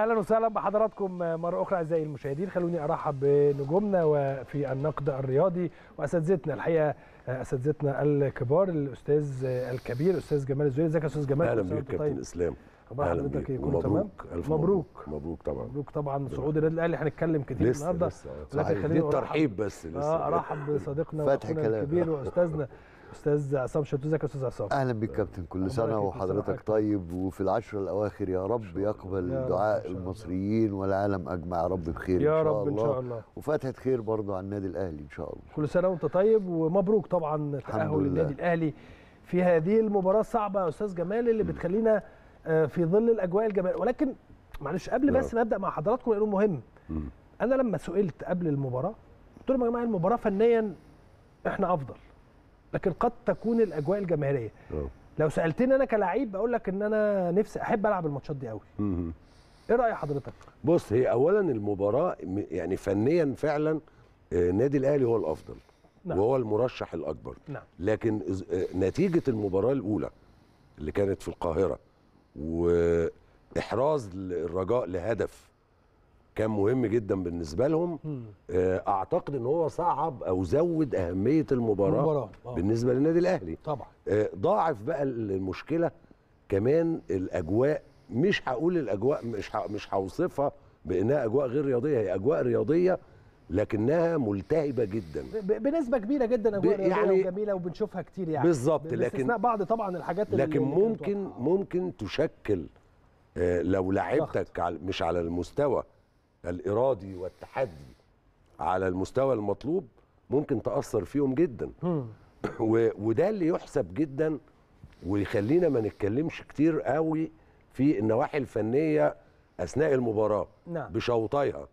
أهلا وسهلا بحضراتكم مرة أخرى أعزائي المشاهدين. خلوني أرحب بنجومنا وفي النقد الرياضي وأساتذتنا. الحقيقة أساتذتنا الكبار الأستاذ الكبير أستاذ جمال الزويل إزيك يا أستاذ جمال؟ أهلا بيك كابتن إسلام. أخبار حضرتك إيه كله تمام. ألف مبروك. مبروك. طبعا. مبروك طبعا. صعود النادي الاهلي هنتكلم كتير لسه النهارده. لسه. صحيح. دي الترحيب بس لسه. آه أرحب بصديقنا فتح كلام. الكبير وأستاذنا. أستاذ عصام يا أستاذ عصام. أهلا بك كابتن كل سنة وحضرتك طيب وفي العشر الأواخر يا رب يقبل يا دعاء إن. المصريين والعالم أجمع. يا رب بخير يا ان شاء رب إن الله. شاء الله. وفتحة خير برضه على النادي الأهلي إن شاء الله. كل سنة وأنت طيب ومبروك طبعا تأهل. النادي الأهلي في هذه المباراة الصعبة يا أستاذ جمال اللي بتخلينا آه، في ظل الأجواء الجماهيريه ولكن معلش قبل بس ما أبدأ مع حضراتكم لأنه مهم. أنا لما سئلت قبل المباراة قلت لهم يا جماعة المباراة فنيا إحنا أفضل. لكن قد تكون الأجواء الجماهيرية آه. لو سألتني أنا كلاعب بقول لك إن أنا نفسي أحب ألعب الماتشات دي قوي. إيه رأي حضرتك بص هي اولا المباراة يعني فنيا فعلا آه، النادي الأهلي هو الأفضل نعم. وهو المرشح الأكبر نعم لكن آه، نتيجة المباراة الأولى اللي كانت في القاهرة واحراز الرجاء لهدف كان مهم جدا بالنسبة لهم. آه، أعتقد إن هو صعب أو زود أهمية المباراة, المباراة، آه. بالنسبة للنادي الأهلي طبعا آه، ضاعف بقى المشكلة كمان الأجواء مش هقول الأجواء مش مش هوصفها بإنها أجواء غير رياضية هي أجواء رياضية لكنها ملتهبة جدا بنسبة كبيرة جدا أجواء يعني- وجميلة وبنشوفها كتير يعني بالظبط، لكن- بعض طبعا الحاجات اللي لكن ممكن. ممكن تشكل لو لعبتك مش على المستوى الإرادي والتحدي على المستوى المطلوب ممكن تأثر فيهم جدا. وده اللي يحسب جدا ويخلينا ما نتكلمش كتير قوي في النواحي الفنية أثناء المباراة نعم. بشوطيها.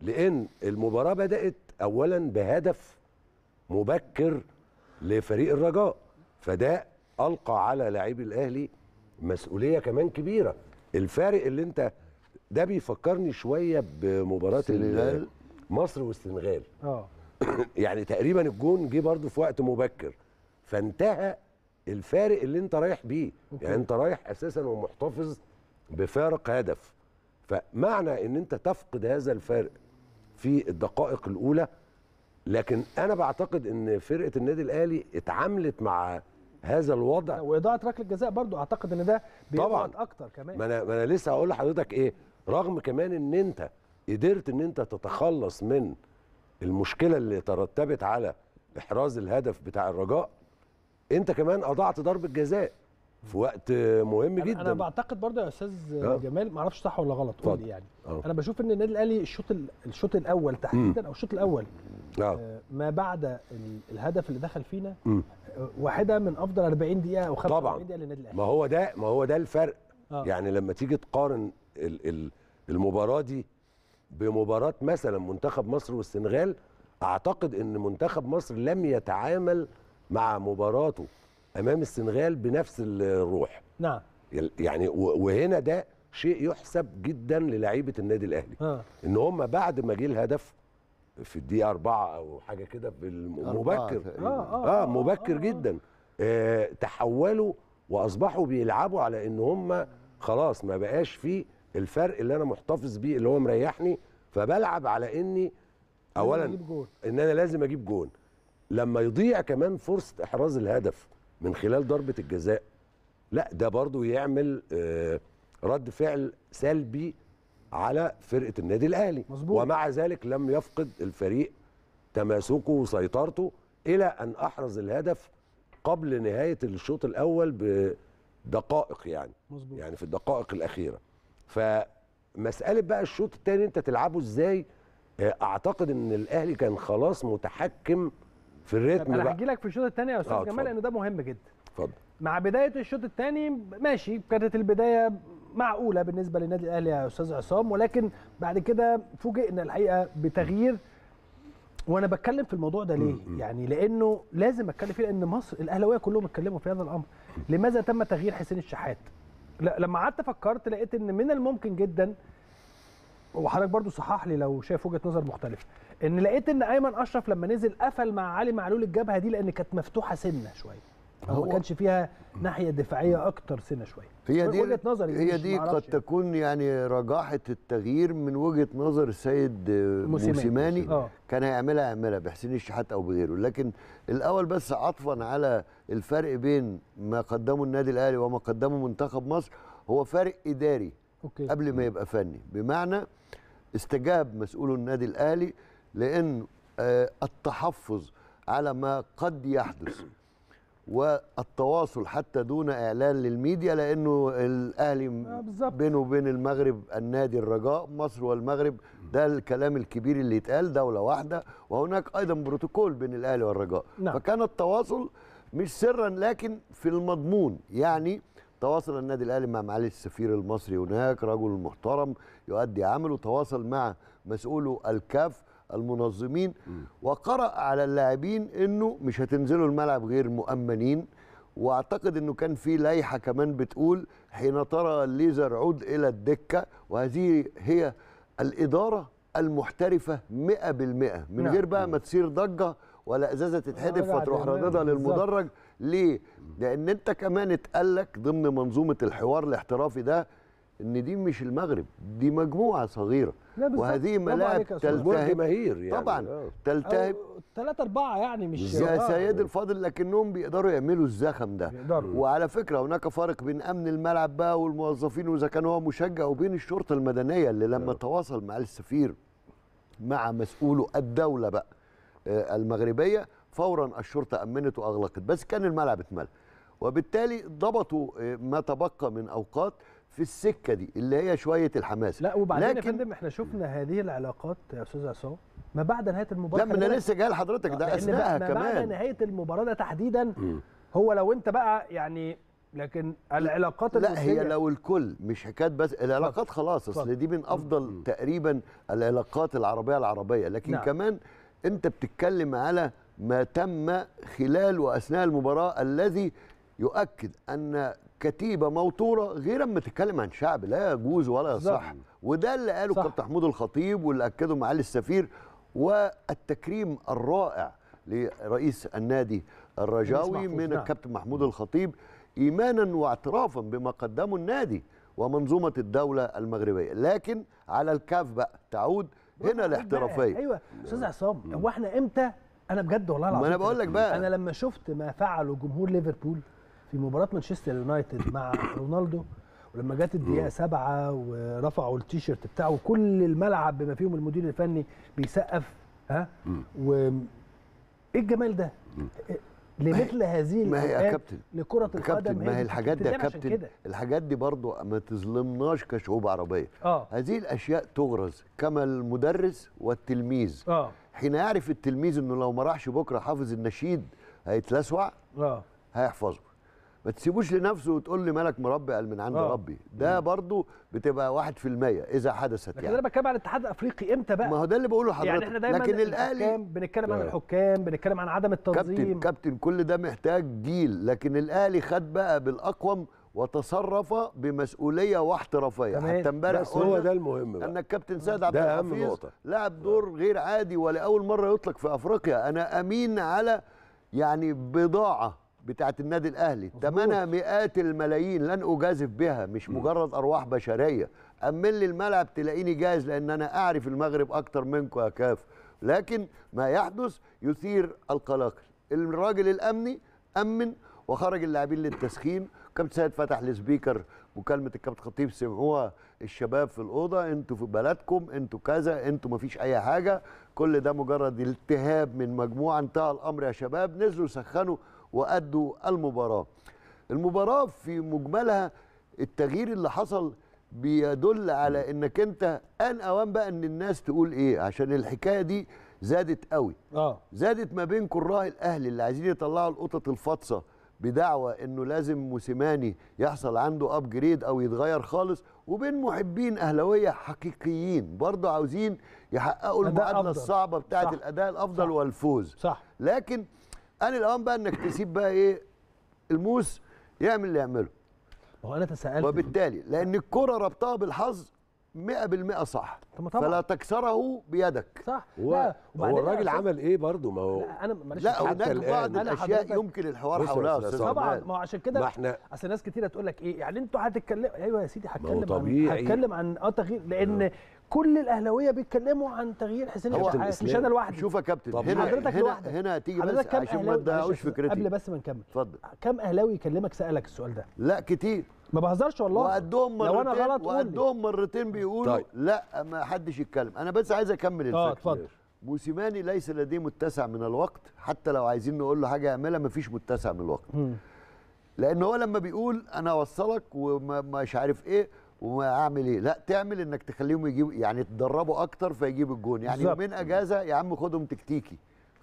لأن المباراة بدأت اولا بهدف مبكر لفريق الرجاء فده ألقى على لاعبي الأهلي مسؤولية كمان كبيرة. الفارق اللي أنت ده بيفكرني شوية بمباراة السنغال. ال- مصر والسنغال. آه. يعني تقريبا الجون جه برضه في وقت مبكر. فانتهى الفارق اللي انت رايح بيه. يعني انت رايح أساسا ومحتفظ بفارق هدف. فمعنى إن انت تفقد هذا الفارق في الدقائق الأولى لكن أنا بعتقد إن فرقة النادي الأهلي اتعاملت مع هذا الوضع. وإضاعة ركلة جزاء برضو أعتقد إن ده طبعاً. بيضغط أكتر كمان. ما أنا ما أنا لسه هقول لحضرتك إيه؟ رغم كمان إن أنت قدرت إن أنت تتخلص من المشكلة اللي ترتبت على إحراز الهدف بتاع الرجاء أنت كمان أضعت ضربة جزاء في وقت مهم أنا- جدا أنا بعتقد برضو يا أستاذ آه. جمال ما أعرفش صح ولا غلط قول. لي يعني آه. أنا بشوف إن النادي الأهلي الشوط ال- الشوط الأول تحديدا أو الشوط الأول آه آه، ما بعد ال- الهدف اللي دخل فينا مم. آه، واحدة من أفضل 40 دقيقة أو 45 طبعاً. دقيقة للنادي الأهلي ما هو ده ما هو ده الفرق آه. يعني لما تيجي تقارن المباراة دي بمباراة مثلا منتخب مصر والسنغال أعتقد إن منتخب مصر لم يتعامل مع مباراته أمام السنغال بنفس الروح. نعم. يعني وهنا ده شيء يحسب جدا للعيبه النادي الأهلي. آه. إن هم بعد ما جه الهدف في الدقيقة أربعة أو حاجة كده في الم- أربعة مبكر. تقريباً. آه مبكر جدا. آه تحولوا وأصبحوا بيلعبوا على إن هم خلاص ما بقاش فيه الفرق اللي أنا محتفظ بيه اللي هو مريحني فبلعب على إني اولا. إن أنا لازم أجيب جون لما يضيع كمان فرصة إحراز الهدف من خلال ضربة الجزاء لا ده برضو يعمل آه رد فعل سلبي على فرقة النادي الأهلي مظبوط. ومع ذلك لم يفقد الفريق تماسكه وسيطرته إلى أن أحرز الهدف قبل نهاية الشوط الأول بدقائق يعني مظبوط. يعني في الدقائق الأخيرة فمسألة بقى الشوط الثاني انت تلعبه إزاي آه، اعتقد ان الاهلي كان خلاص متحكم في الريتم أنا هحكي لك في الشوط الثاني يا أستاذ آه، جمال. لأن ده مهم جدا اتفضل مع بداية الشوط الثاني ماشي كانت البداية معقولة بالنسبة للنادي الأهلي يا أستاذ عصام ولكن بعد كده فوجئنا الحقيقة بتغيير وأنا بتكلم في الموضوع ده ليه؟ يعني لأنه لازم أتكلم فيه لأن مصر الأهلاوية كلهم اتكلموا في هذا الأمر. لماذا تم تغيير حسين الشحات؟ لا لما قعدت فكرت لقيت إن من الممكن جدا وحضرتك برضو صحح لي لو شايف وجهة نظر مختلفة إن لقيت إن أيمن أشرف لما نزل قفل مع علي معلول الجبهة دي لأن كانت مفتوحة سنة شوية. هو- ما كانش فيها ناحية دفاعية أكتر سنة شوية. هي دي وجهة نظري هي دي قد يعني. تكون يعني رجاحة التغيير من وجهة نظر السيد موسيماني. موسيماني. آه. كان هيعملها يعملها بحسين الشحات أو بغيره. لكن الأول بس عطفا على الفرق بين ما قدمه النادي الأهلي وما قدمه منتخب مصر. هو فارق إداري أوكي. قبل ما يبقى فني. بمعنى استجاب مسؤول النادي الأهلي لأن آه، التحفظ على ما قد يحدث. والتواصل حتى دون إعلان للميديا لأنه الأهلي آه،. بينه وبين المغرب النادي الرجاء مصر والمغرب ده الكلام الكبير اللي يتقال دولة واحدة وهناك أيضا بروتوكول بين الأهلي والرجاء نعم. فكان التواصل مش سرا لكن في المضمون يعني تواصل النادي الأهلي مع معالي السفير المصري هناك رجل محترم يؤدي عمله تواصل مع مسؤولو الكاف المنظمين وقرأ على اللاعبين إنه مش هتنزلوا الملعب غير مؤمنين وأعتقد إنه كان في لائحة كمان بتقول حين ترى الليزر عود إلى الدكة وهذه هي الإدارة المحترفة 100% من نعم. غير بقى ما تصير ضجة ولا إزازة تتحدف فتروح رددها. للمدرج ليه؟ لأن أنت كمان اتقال لك ضمن منظومة الحوار الاحترافي ده إن دي مش المغرب دي مجموعة صغيرة. وهذه ملاعب تلتهب. جماهير يعني. طبعا. آه. تلتهب. ثلاثة أربعة يعني مش يا آه، سيد الفاضل لكنهم بيقدروا يعملوا الزخم ده. بيقدروا. وعلى فكرة هناك فرق بين أمن الملعب بقى والموظفين وإذا كان هو مشجع وبين الشرطة المدنية اللي لما تواصل مع السفير مع مسؤوله الدولة بقى آه، المغربية فورا الشرطة أمنت وأغلقت. بس كان الملعب اتملى. وبالتالي ضبطوا ما تبقى من أوقات. في السكة دي اللي هي شوية الحماس لا وبعدين يا لكن- فندم إحنا شفنا هذه العلاقات يا أستاذ عصام ما بعد نهاية المباراة لا أنا. لسه جاي لحضرتك ده أثناءها ما بعد كمان نهاية المباراة ده تحديدا هو لو أنت بقى يعني لكن العلاقات لا هي لو الكل مش حكاية بس العلاقات خلاص أصل. دي من أفضل تقريبا العلاقات العربية العربية لكن نعم. كمان أنت بتتكلم على ما تم خلال وأثناء المباراة الذي يؤكد أن كتيبة موتورة غير أما تتكلم عن شعب لا يجوز ولا. يصح وده اللي قاله صح. كابتن محمود الخطيب واللي أكده معالي السفير والتكريم الرائع لرئيس النادي الرجاوي من نعم. الكابتن محمود الخطيب إيمانا واعترافا بما قدمه النادي ومنظومة الدولة المغربية لكن على الكاف بقى تعود هنا الاحترافية أيوه أستاذ عصام هو إحنا إمتى أنا بجد والله العظيم ما أنا بقول لك بقى. أنا لما شفت ما فعله جمهور ليفربول في مباراة مانشستر يونايتد مع رونالدو ولما جت الدقيقة سبعة ورفعوا التيشيرت بتاعه وكل الملعب بما فيهم المدير الفني بيسقف ها؟ و إيه الجمال ده؟ لمثل هذه ما هي يا كابتن؟ لكرة القدم ما هي الحاجات دي يا كابتن. الحاجات دي برضو ما تظلمناش كشعوب عربية. آه. هذه الأشياء تغرز كما المدرس والتلميذ. آه. حين يعرف التلميذ إنه لو ما راحش بكرة حافظ النشيد هيتلسوع؟ آه. هيحفظه. ما تسيبوش لنفسه وتقول لي مالك مربي؟ قال من عند آه. ربي. ده برضو بتبقى واحد في المية إذا حدثت لكن يعني. أنا بتكلم عن الاتحاد الافريقي إمتى بقى؟ ما هو ده اللي بقوله لحضرتك يعني إحنا دايما لكن الاهلي الحكام بنتكلم عن آه. الحكام بنتكلم عن عدم كابتن التنظيم. كابتن كل ده محتاج جيل. لكن الأهلي خد بقى بالأقوم وتصرف بمسؤولية واحترافية. حتى امبارح بس هو قلنا ده المهم بقى. أن الكابتن سيد عبد الحفيظ. لعب دور غير عادي ولأول مرة يطلق في أفريقيا. أنا أمين على يعني بضاعة بتاعت النادي الأهلي. ثمنها مئات الملايين لن أجازف بها مش مجرد أرواح بشرية. أمن لي الملعب تلاقيني جاهز لأن أنا أعرف المغرب أكتر منكم يا كاف. لكن ما يحدث يثير القلاقل الراجل الأمني أمن وخرج اللاعبين للتسخين. كابتن سيد فتح السبيكر مكالمة الكابتن خطيب سمعوها الشباب في الأوضة. أنتوا في بلدكم أنتوا كذا أنتوا ما فيش أي حاجة. كل ده مجرد التهاب من مجموعة انتهى الأمر يا شباب. نزلوا سخنوا وأدوا المباراة المباراة في مجملها التغيير اللي حصل بيدل على إنك أنت ان أوان بقى إن الناس تقول إيه عشان الحكاية دي زادت قوي آه زادت ما بين كارهي الأهلي اللي عايزين يطلعوا القطط الفاطسة بدعوى إنه لازم موسيماني يحصل عنده upgrade أو يتغير خالص وبين محبين أهلاوية حقيقيين برضه عاوزين يحققوا المعادلة. الصعبة بتاعة. الأداء الأفضل صح. والفوز صح لكن أنا الأوان بقى إنك تسيب بقى إيه الموس يعمل اللي يعمله. هو أنا تساءلت. وبالتالي لأن الكرة ربطها بالحظ 100% صح. طبعا. فلا تكسره بيدك. صح. هو, هو وبعدين الراجل عمل إيه برضه؟ ما هو لا أنا معلش لا هناك بعض الأشياء يمكن الحوار حولها. طبعا. ما هو عشان كده ما إحنا اصل ناس كتير هتقول لك إيه يعني أنتوا هتتكلموا أيوه يا سيدي هتكلم. عن هتكلم عن آه تغيير. لأن كل الأهلاوية بيتكلموا عن تغيير حسين الشحات مش. أنا لوحدي. شوف يا كابتن هنا حضرتك هنا لوحدك. هنا هتيجي بس عشان ما تضيعوش أستاذ، قبل فكرتي بس ما نكمل. اتفضل. كام أهلاوي يكلمك سألك السؤال ده؟ لا كتير. ما بهزرش والله. وقدهم مرتين لو أنا غلط قول لي. وقدهم مرتين بيقولوا طيب. لا ما حدش يتكلم. أنا بس عايز أكمل آه الفكرة. اتفضل. موسيماني ليس لديه متسع من الوقت حتى لو عايزين نقول له حاجة يعملها مفيش متسع من الوقت. لأن هو لما بيقول أنا أوصلك ومش عارف إيه وما اعمل إيه لا تعمل انك تخليهم يجيبوا يعني تدربوا أكتر فيجيب الجون يعني. يومين اجازة يا عم خدهم تكتيكي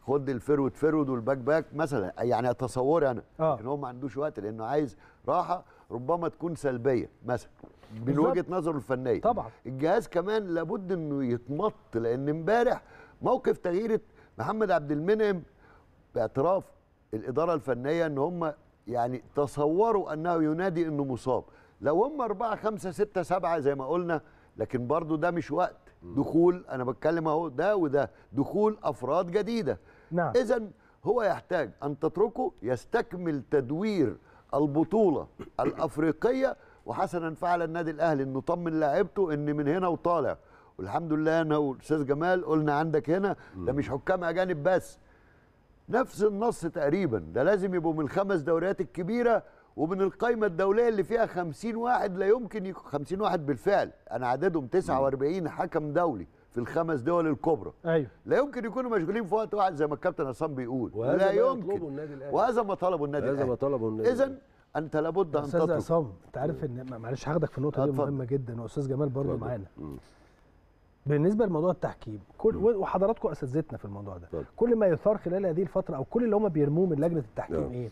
خد الفرود فرود والباك باك مثلا يعني تصوري أنا آه. لكن هو ما عندوش وقت لأنه عايز راحة ربما تكون سلبية مثلا من. وجهة نظره الفنية طبعا. الجهاز كمان لابد إنه يتمط لأن امبارح موقف تغيير محمد عبد المنعم باعتراف الإدارة الفنية إن هم يعني تصوروا أنه ينادي إنه مصاب لو هم أربعة خمسة ستة سبعة زي ما قلنا لكن برضو ده مش وقت. دخول أنا بتكلم أهو ده وده. دخول أفراد جديدة. نعم. اذا هو يحتاج أن تتركه يستكمل تدوير البطولة الأفريقية وحسنا فعل النادي الأهلي إنه طمن لاعيبته إن من هنا وطالع. والحمد لله أنا والاستاذ جمال قلنا عندك هنا ده مش حكام أجانب بس. نفس النص تقريبا ده لازم يبقوا من الخمس دوريات الكبيرة ومن القائمه الدولية اللي فيها 50 واحد لا يمكن يكون 50 واحد بالفعل أنا عددهم 49 حكم دولي في الخمس دول الكبرى أيوه لا يمكن يكونوا مشغولين في وقت واحد زي ما الكابتن عصام بيقول وهذا لا ما يمكن. وهذا ما طلبه النادي هذا ما الاهلي طلبه النادي اذا. أنت لابد أن أستاذ تترك عصام أنت عارف إن معلش هاخدك في النقطة دي. مهمة جدا وأستاذ جمال برضه. معانا. بالنسبة لموضوع التحكيم كل وحضراتكم أساتذتنا في الموضوع ده. كل ما يثار خلال هذه الفترة أو كل اللي هم بيرموه من لجنة التحكيم نعم. إيه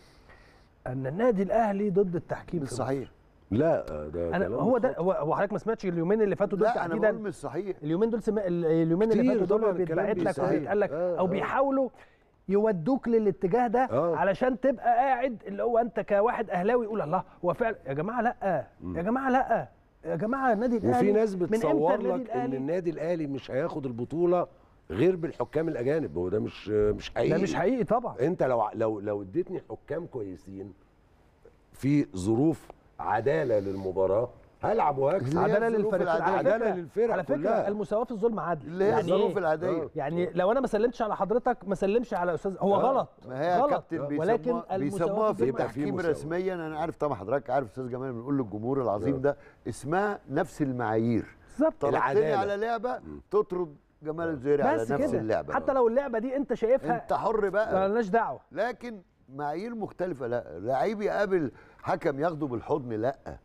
أن النادي الأهلي ضد التحكيم مش صحيح لا ده أنا كلام هو ده. هو حضرتك ما سمعتش اليومين اللي فاتوا دول لا أنا بقول مش صحيح اليومين دول اليومين اللي فاتوا دول بيتبعت لك. وبيتقال لك آه، أو آه. بيحاولوا يودوك للاتجاه ده آه. علشان تبقى قاعد اللي هو أنت كواحد أهلاوي يقول الله هو فعلا يا جماعة لأ يا جماعة لأ يا جماعة النادي الأهلي وفي ناس بتصور لك إن؟ النادي الأهلي مش هياخد البطولة غير بالحكام الأجانب هو ده مش مش حقيقي ده مش حقيقي طبعا أنت لو لو لو اديتني حكام كويسين في ظروف عدالة للمباراة هلعب وهكسب عدالة للفريق على العادية. فكرة عدالة للفرق على فكرة كلها. المساواة في الظلم عدل اللي هي يعني الظروف؟ العادية يعني لو أنا ما سلمتش على حضرتك ما سلمش على أستاذ هو آه. غلط ما هي غلط كابتن ولكن بيسموها في التحكيم. رسميا أنا عارف طبعا حضرتك عارف أستاذ جمال بنقول للجمهور العظيم آه. ده اسمها نفس المعايير بالظبط. على لعبة تطرد جمال الزهيري على بس نفس كده. اللعبة حتى لو اللعبة دي انت شايفها انت حر بقى. مالناش دعوة. لكن معايير مختلفة. لا لعيب يقابل حكم ياخده بالحضن لا.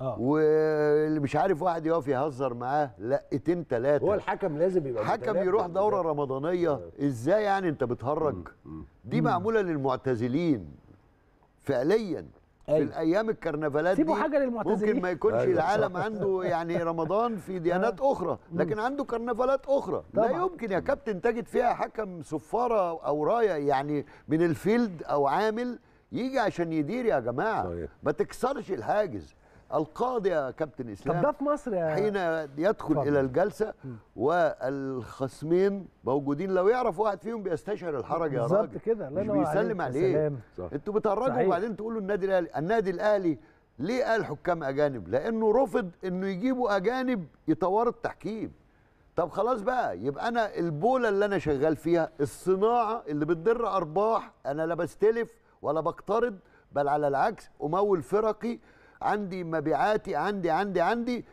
آه. واللي مش عارف واحد يقف يهزر معاه لقتين هو ثلاثة الحكم لازم يبقى حكم يروح. دورة رمضانية. إزاي يعني انت بتهرج؟ دي معمولة للمعتزلين فعليا. في أيوة. الأيام الكرنفالات سيبوا دي حاجة للمعتزلين. ممكن ما يكونش أيوة، العالم صح. عنده يعني رمضان في ديانات أخرى لكن عنده كرنفالات أخرى لا طبعا. يمكن يا كابتن تجد فيها حكم صفارة أو راية يعني من الفيلد أو عامل يجي عشان يدير يا جماعة صحيح. ما تكسرش الحاجز القاضي يا كابتن طب اسلام ده في مصر يا حين يدخل اتفضل. إلى الجلسة والخصمين موجودين لو يعرف واحد فيهم بيستشعر الحرج يا بالظبط راجل. كده. الله مش ينور بيسلم عليه. أنتوا بتهرجوا. وبعدين تقولوا النادي الاهلي النادي الأهلي ليه قال حكام أجانب؟ لأنه رفض إنه يجيبوا أجانب يطوروا التحكيم. طب خلاص بقى يبقى أنا البولة اللي أنا شغال فيها الصناعة اللي بتضر أرباح أنا لا بستلف ولا بقترض بل على العكس أمول فرقي عندي مبيعاتي عندي عندي عندي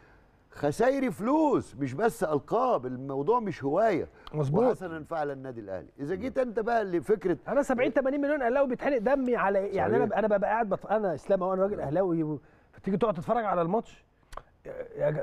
خسايري فلوس مش بس ألقاب الموضوع مش هواية. مظبوط. وحسنا فعل النادي الأهلي. إذا جيت أنت بقى لفكرة أنا 70 80 مليون أهلاوي بيتحرق دمي على إيه؟ يعني صحيح. أنا أنا ببقى قاعد بط... أنا إسلام أنا راجل أهلاوي فتيجي تقعد تتفرج على الماتش؟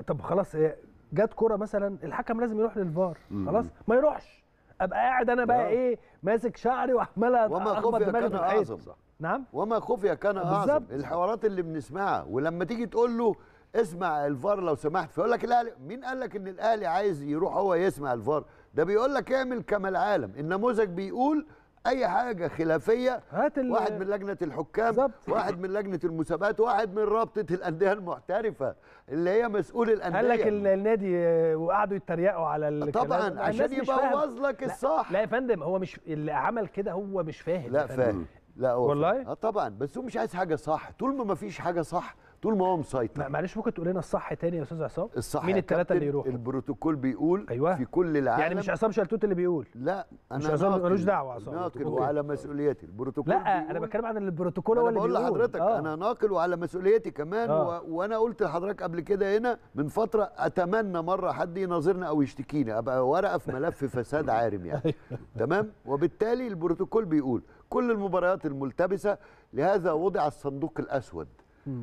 طب خلاص إيه، جت كورة مثلا الحكم لازم يروح للفار خلاص؟ ما يروحش. أبقى قاعد أنا بقى آه. إيه ماسك شعري وعمال وما أخبط دماغي كان في الحيط أعظم. نعم وما خفي كان أعظم. الحوارات اللي بنسمعها ولما تيجي تقول له اسمع الفار لو سمحت فيقول لك الأهلي مين قال لك إن الأهلي عايز يروح هو يسمع الفار ده بيقول لك اعمل كما العالم النموذج بيقول أي حاجة خلافية هات واحد من لجنة الحكام بالظبط. واحد من لجنة المسابقات واحد من رابطة الأندية المحترفة اللي هي مسؤول الأندية قال لك ال- النادي وقعدوا يتريقوا على الكلام طبعا عشان. يبوظ لك الصح لا يا فندم هو مش اللي عمل كده هو مش فاهم لا. فاهم لا هو والله؟ آه طبعا بس هو مش عايز حاجة صح طول ما ما فيش حاجة صح طول ما هو مسيطر. معلش ممكن تقول لنا الصح تاني يا أستاذ عصام؟ الصح مين الثلاثه اللي يروحوا البروتوكول بيقول أيوة. في كل العالم. يعني مش عصام شلتوت اللي بيقول؟ لا مش أنا عصام ناقل- ملوش دعوة عصام. ناقل. وعلى مسؤوليتي البروتوكول لا أنا بتكلم عن البروتوكول هو أنا اللي بقول بيقول. لحضرتك آه. أنا ناقل وعلى مسؤوليتي كمان آه. و... وأنا قلت لحضرتك قبل كده هنا من فترة أتمنى مرة حد يناظرنا أو يشتكينا أبقى ورقة في ملف فساد عارم يعني. تمام؟ وبالتالي البروتوكول بيقول كل المباريات الملتبسة لهذا وضع الصندوق الأسود.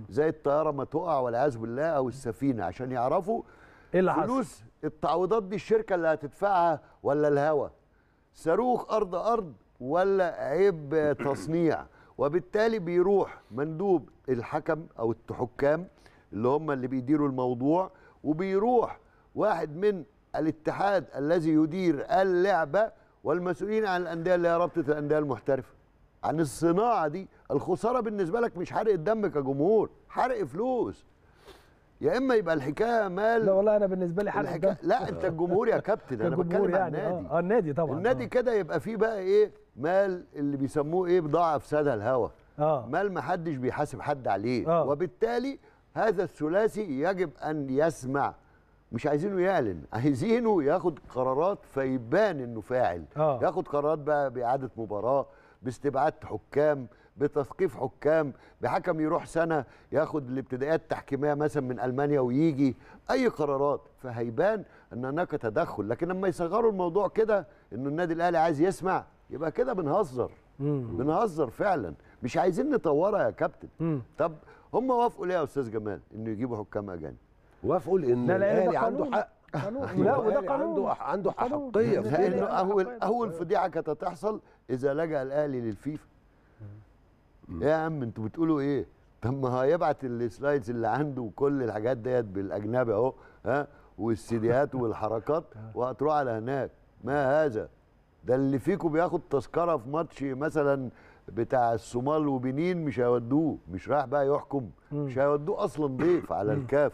زي الطيارة ما تقع والعياذ بالله أو السفينة عشان يعرفوا إيه اللي حصل؟ فلوس التعويضات دي الشركة اللي هتدفعها ولا الهوا؟ صاروخ أرض أرض ولا عيب تصنيع؟ وبالتالي بيروح مندوب الحكم أو الحكام اللي هم اللي بيديروا الموضوع وبيروح واحد من الاتحاد الذي يدير اللعبة والمسؤولين عن الأندية اللي هي رابطة الأندية المحترفة. عن الصناعة دي الخسارة بالنسبة لك مش حرق الدم كجمهور حرق فلوس. يا إما يبقى الحكاية مال لا والله أنا بالنسبة لي حرق الدم. لا أنت الجمهور يا كابتن أنا بتكلم عن يعني. النادي. آه آه، النادي طبعا النادي كده يبقى فيه بقى إيه؟ مال اللي بيسموه إيه؟ بضاعة افسدها الهوى آه. مال ما حدش بيحاسب حد عليه. آه. وبالتالي هذا الثلاثي يجب أن يسمع. مش عايزينه يعلن عايزينه ياخد قرارات فيبان إنه فاعل. آه. ياخد قرارات بقى بإعادة مباراة. باستبعاد حكام بتثقيف حكام بحكم يروح سنة ياخد الابتدائيات التحكيمية مثلا من ألمانيا ويجي أي قرارات فهيبان إن هناك تدخل لكن لما يصغروا الموضوع كده إنه النادي الأهلي عايز يسمع يبقى كده بنهزر بنهزر فعلا مش عايزين نطورها يا كابتن مم. طب هم وافقوا ليه يا أستاذ جمال إنه يجيبوا حكام أجانب وافقوا لإن الأهلي عنده. حق قانون. لا، وده قانون. عنده عنده. احقيه في لأنه كده اول. أول فضيحة كانت هتحصل إذا لجأ الأهلي للفيفا. يا عم أنتوا بتقولوا إيه؟ طب ما هيبعت السلايدز اللي عنده وكل الحاجات ديت بالأجنبي أهو ها؟ والسيديات والحركات وهتروح على هناك. ما هذا؟ ده اللي فيكم بياخد تذكرة في ماتش مثلا بتاع الصومال وبنين مش هيودوه مش رايح بقى يحكم مش هيودوه أصلا ضيف على الكاف.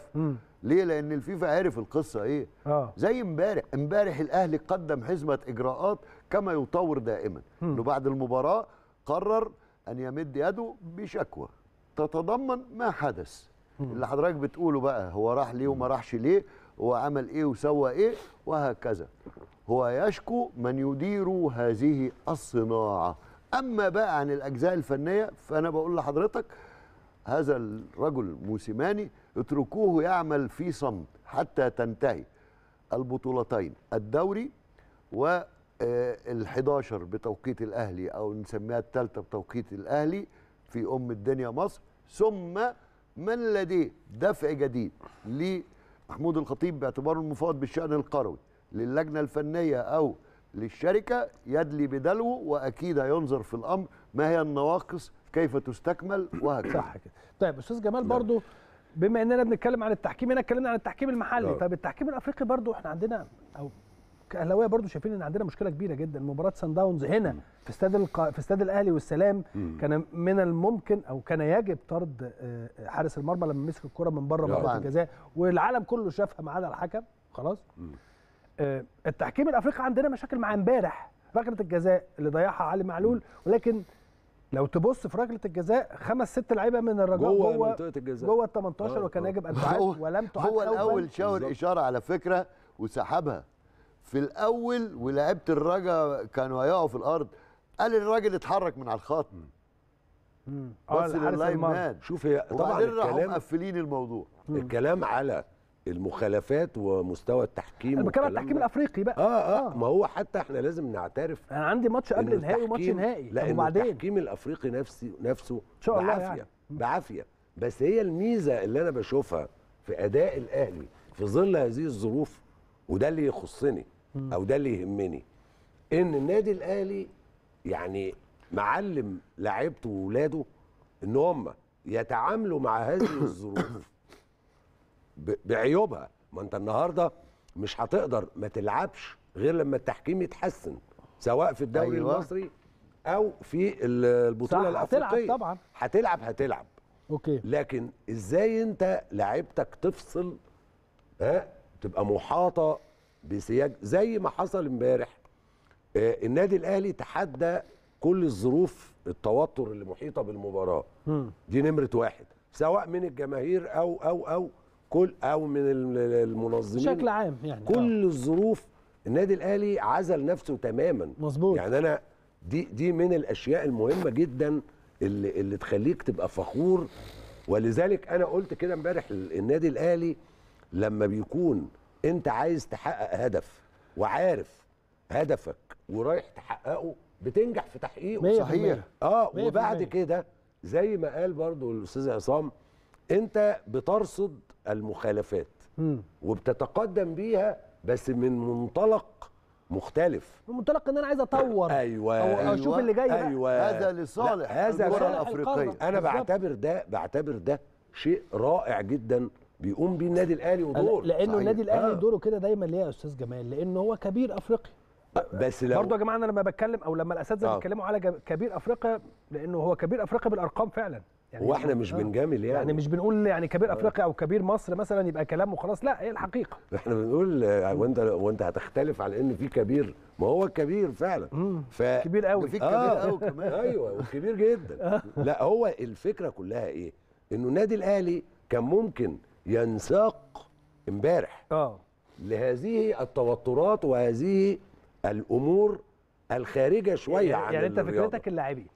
ليه؟ لأن الفيفا عرف القصة إيه؟ آه. زي امبارح امبارح الأهلي قدم حزمة إجراءات كما يطور دائما. إنه بعد المباراة قرر أن يمد يده بشكوى. تتضمن ما حدث. اللي حضرتك بتقوله بقى هو راح ليه وما راحش ليه؟ هو عمل إيه وسوى إيه؟ وهكذا. هو يشكو من يدير هذه الصناعة. أما بقى عن الأجزاء الفنية فأنا بقول لحضرتك هذا الرجل موسيماني اتركوه يعمل في صمت حتى تنتهي. البطولتين الدوري وال11 بتوقيت الأهلي أو نسميها الثالثة بتوقيت الأهلي في أم الدنيا مصر. ثم من لديه دفع جديد لمحمود الخطيب باعتباره المفوض بالشأن القروي للجنة الفنية أو للشركة؟ يدلي بدلو وأكيد هينظر في الأمر ما هي النواقص؟ كيف تستكمل؟ وهكذا. صح كده. طيب أستاذ جمال برضو بما اننا بنتكلم عن التحكيم هنا اتكلمنا عن التحكيم المحلي. آه. طب التحكيم الافريقي برضو إحنا عندنا أو كأهلاوية برضو شايفين ان عندنا مشكلة كبيرة جدا. مباراة سان داونز هنا في استاد الق... في استاد الأهلي والسلام كان من الممكن أو كان يجب طرد آه، حارس المرمى لما مسك الكرة من بره منطقة. الجزاء والعالم كله شافها ما عدا الحكم. خلاص؟ آه، التحكيم الافريقي عندنا مشاكل مع امبارح ركله الجزاء اللي ضيعها علي معلول ولكن لو تبص في ركلة الجزاء خمس ست لعيبة من الرجاء جوه جوه منطقة الجزاء. جوه ال 18 آه، وكان آه. يجب أن تعاد ولم تعاد هو. الأول شاور. إشارة على فكرة وسحبها في الأول ولاعيبه الرجا كانوا هيقعوا في الأرض قال الراجل اتحرك من على الخط مم. آه، المرمى. مان شوف هي طبعا وبعدين راحوا الكلام مقفلين الموضوع الكلام على المخالفات ومستوى التحكيم أنا بتكلم التحكيم. الأفريقي بقى. آه آه ما هو حتى إحنا لازم نعترف أنا عندي ماتش قبل نهائي وماتش نهائي. لا وبعدين؟ التحكيم الأفريقي نفسه نفسه إن شاء الله بعافية. يعني. بعافية. بس هي الميزة اللي أنا بشوفها في أداء الأهلي في ظل هذه الظروف وده اللي يخصني أو ده اللي يهمني إن النادي الأهلي يعني معلم لعيبته واولاده إن هم يتعاملوا مع هذه الظروف بعيوبها. ما انت النهارده مش هتقدر ما تلعبش غير لما التحكيم يتحسن سواء في الدوري أيوة. المصري أو في ال- البطولة صح، هتلعب الأفريقية. طبعا. هتلعب هتلعب. أوكي. لكن إزاي أنت لعيبتك تفصل ها تبقى محاطة بسياج؟ زي ما حصل امبارح. آه، النادي الأهلي تحدى كل الظروف التوتر اللي محيطة بالمباراة. مم. دي نمرة واحد. سواء من الجماهير أو أو أو كل أو من ال- المنظمين. بشكل عام يعني كل الظروف. النادي الأهلي عزل نفسه تماما. مظبوط. يعني أنا دي دي من الأشياء المهمة جدا اللي اللي تخليك تبقى فخور. ولذلك أنا قلت كده امبارح النادي الأهلي لما بيكون أنت عايز تحقق هدف وعارف هدفك ورايح تحققه بتنجح في تحقيقه. صحيح. آه وبعد. كده زي ما قال برضو الأستاذ عصام أنت بترصد المخالفات مم. وبتتقدم بيها بس من منطلق مختلف من منطلق إن أنا عايز أطور أيوه أو أشوف أيوة. اللي جاي بقى. أيوه هذا لصالح هذا الكرة لا. الأفريقية أنا. بعتبر ده بعتبر ده شيء رائع جدا بيقوم بيه النادي الأهلي ودور لأنه. النادي الأهلي آه. دوره كده دايما ليه يا أستاذ جمال لأنه هو كبير افريقيا بس لو برضه يا جماعة أنا لما بتكلم أو لما الأساتذة آه. بيتكلموا على كبير أفريقيا لأنه هو كبير أفريقيا بالأرقام فعلا هو إحنا مش آه. بنجامل يعني, يعني مش بنقول يعني كبير افريقيا أو كبير مصر مثلا يبقى كلام وخلاص لا هي الحقيقة. إحنا بنقول آه، وأنت وأنت هتختلف على إن في كبير ما هو كبير فعلا. ف كبير قوي. في كبير قوي كمان. أيوه وكبير جدا. لا هو الفكرة كلها إيه؟ إنه النادي الأهلي كان ممكن ينساق إمبارح آه. لهذه التوترات وهذه الأمور الخارجة شوية عن يعني أنت. فكرتك اللاعبين.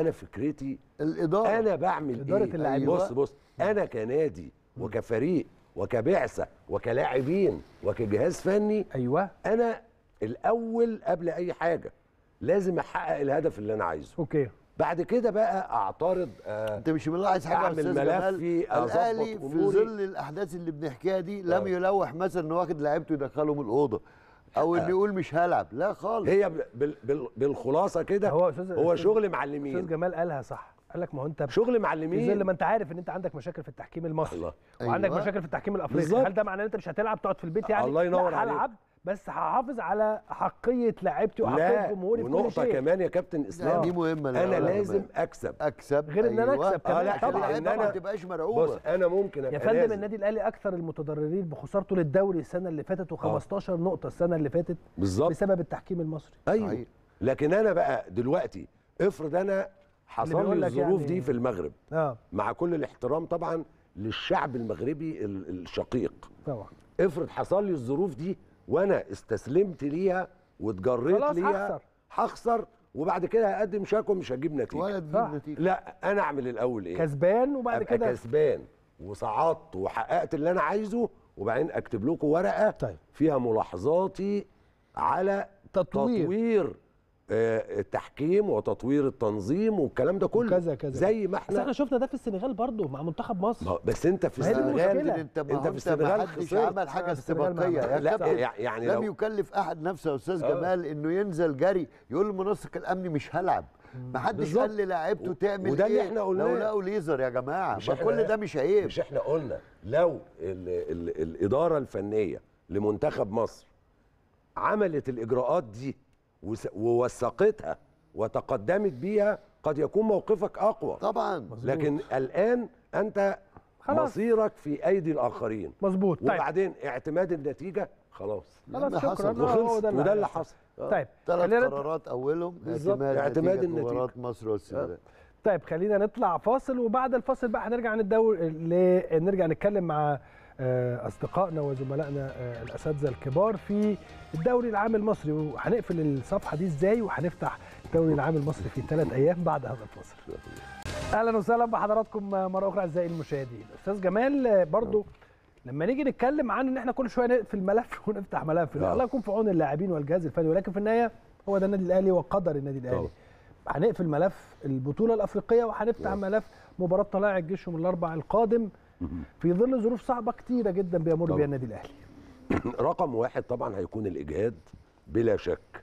أنا فكرتي الإدارة. أنا بعمل إدارة إيه؟ اللاعبين. بص بص أنا كنادي وكفريق وكبعثة وكلاعبين وكجهاز فني أيوه. أنا الأول قبل أي حاجة لازم أحقق الهدف اللي أنا عايزه. أوكي. بعد كده بقى أعترض آه أنت مش ملاحظ حاجة يا أعمل أستاذ ملفي، الأهلي في. ظل الأحداث اللي بنحكيها دي لم آه. يلوح مثلا انه واخد لعيبته يدخلهم الأوضة. أو انه يقول مش هلعب. لا خالص. هي بال بال بالخلاصة كده هو هو, أستاذ- هو أستاذ- شغل أستاذ معلمين جمال قالها صح. قال لك ما هو أنت شغل معلمين. ظل ما أنت عارف إن أنت عندك مشاكل في التحكيم المصري. الله. وعندك أيوة. مشاكل في التحكيم الأفريقي. هل ده معناه إن أنت مش هتلعب تقعد في البيت يعني؟ الله ينور عليك. هلعب. بس هحافظ على حقية لاعيبتي وحقية جمهوري في كل ونقطة شيء. كمان يا كابتن لا، اسلام دي مهمة أنا لا، لازم كمان. أكسب. أكسب غير إن أنا أيوة. أكسب كمان. لا عشان طبعا. إن ما أنا تبقاش بص مرعوبه أنا ممكن يا فندم. النادي الأهلي أكثر المتضررين بخسارته للدوري السنة اللي فاتت و15 نقطة السنة اللي فاتت بالظبط. بسبب التحكيم المصري. أيوه. صحيح. لكن أنا بقى دلوقتي افرض أنا حصل لي الظروف يعني- دي في المغرب. آه. مع كل الاحترام طبعا للشعب المغربي ال- الشقيق. طبعا. افرض حصل لي الظروف دي وأنا استسلمت ليها واتجريت خلاص ليها هخسر. هخسر وبعد كده هقدم شكوى مش هجيب نتيجة ولا تجيب. نتيجة لا أنا أعمل الأول إيه كسبان وبعد أبقى كده كسبان وصعدت وحققت اللي أنا عايزه وبعدين أكتب لكم ورقة طيب. فيها ملاحظاتي على تطوير. تطوير التحكيم وتطوير التنظيم والكلام ده كله وكذا كذا. زي ما بس إحنا إحنا شفنا ده في السنغال برضو مع منتخب ما مصر هو- بس انت في ما السنغال. انت ما انت في انت السنغال ما حدش خسرت عمل حاجة آه، السنغال ما استباقية يا. لا كابتن يعني لم يكلف أحد نفسه يا أستاذ آه. جمال إنه ينزل جري يقول للمنسق الامني مش هلعب ما حدش. قال للاعيبته تعمل وده اللي إيه إحنا قلناه. لو لقوا ليزر يا جماعة مش ما احنا- كل ده مش عيب مش إحنا قلنا لو ال ال الإدارة الفنية لمنتخب مصر عملت الإجراءات دي ووثقتها وتقدمت بيها قد يكون موقفك أقوى. طبعا. لكن الآن أنت خلاص. مصيرك في أيدي الآخرين. مظبوط. طيب. وبعدين اعتماد النتيجة خلاص. خلاص شكرا. آه، وخلص ده وده اللي. حصل. آه. طيب ثلاث خلينا قرارات أولهم. اعتماد, اعتماد نتيجة النتيجة. مباراة مصر والسنغال طيب خلينا نطلع فاصل وبعد الفاصل بقى هنرجع ندور ل- نرجع نتكلم مع آه، أصدقائنا وزملائنا آه، الأساتذة الكبار في الدوري العام المصري وهنقفل الصفحة دي إزاي وهنفتح الدوري العام المصري في ثلاث أيام بعد هذا الفاصل. أهلا وسهلا بحضراتكم مرة أخرى أعزائي المشاهدين. أستاذ جمال آه، برضو لما نيجي نتكلم عن إن إحنا كل شوية نقفل ملف ونفتح ملف آه. الله يكون في عون اللاعبين والجهاز الفني ولكن في النهاية هو ده النادي الأهلي وقدر النادي الأهلي. هنقفل ملف البطولة الأفريقية وهنفتح نعم. ملف مباراة طلائع الجيش يوم الأربعاء القادم في ظل ظروف صعبة كتيرة جدا بيمر. بيها النادي الأهلي. رقم واحد طبعا هيكون الاجهاد بلا شك.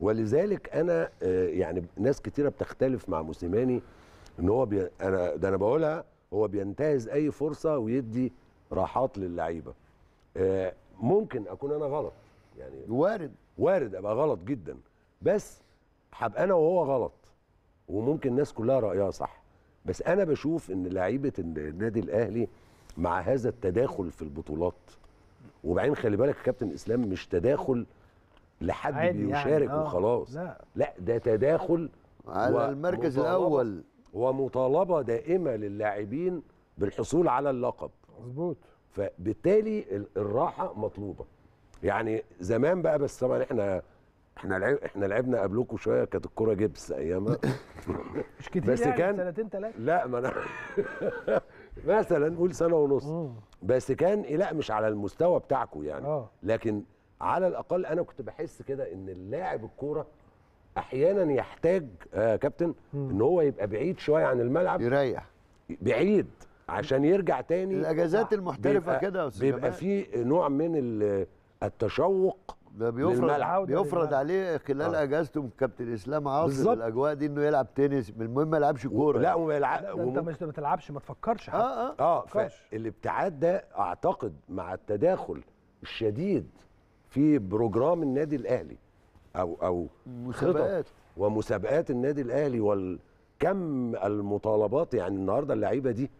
ولذلك أنا آه، يعني ناس كتيرة بتختلف مع موسيماني إن هو بي أنا ده أنا بقولها هو بينتهز أي فرصة ويدي راحات للعيبة. آه، ممكن أكون أنا غلط يعني وارد. وارد أبقى غلط جدا. بس هبقى أنا وهو غلط وممكن الناس كلها رأيها صح. بس أنا بشوف إن لعيبة النادي الأهلي مع هذا التداخل في البطولات وبعدين خلي بالك يا كابتن إسلام مش تداخل لحد عادي يعني، بيشارك آه. وخلاص. لا. لا ده تداخل على المركز الأول. ومطالبة دائمة للاعبين بالحصول على اللقب. مظبوط. فبالتالي ال- الراحة مطلوبة. يعني زمان بقى بس طبعا إحنا إحنا لعب إحنا لعبنا قبلكم شوية كانت الكورة جبس أيامها. مش كتير بس يعني كان- سنتين ثلاثة لا ما أنا مثلا نقول سنة ونص. بس كان لا مش على المستوى بتاعكم يعني. آه. لكن على الأقل أنا كنت بحس كده إن اللاعب الكورة أحيانا يحتاج آه كابتن إن هو يبقى بعيد شوية عن الملعب. يريح. بعيد عشان يرجع تاني. الأجازات المحترفة بيبقى- كده يا أستاذ بيبقى جمال. في نوع من ال- التشوق ده بيفرض بيفرض. عليه خلال آه. أجازته كابتن إسلام عاصم بالظبط. الأجواء دي إنه يلعب تنس المهم ما يلعبش كورة لا وما يلعب لا، ده أنت مش ما تلعبش ما تفكرش حتى آه آه آه. فالابتعاد ده أعتقد مع التداخل الشديد في بروجرام النادي الأهلي أو أو مسابقات. ومسابقات النادي الأهلي والكم المطالبات يعني النهارده اللعيبة دي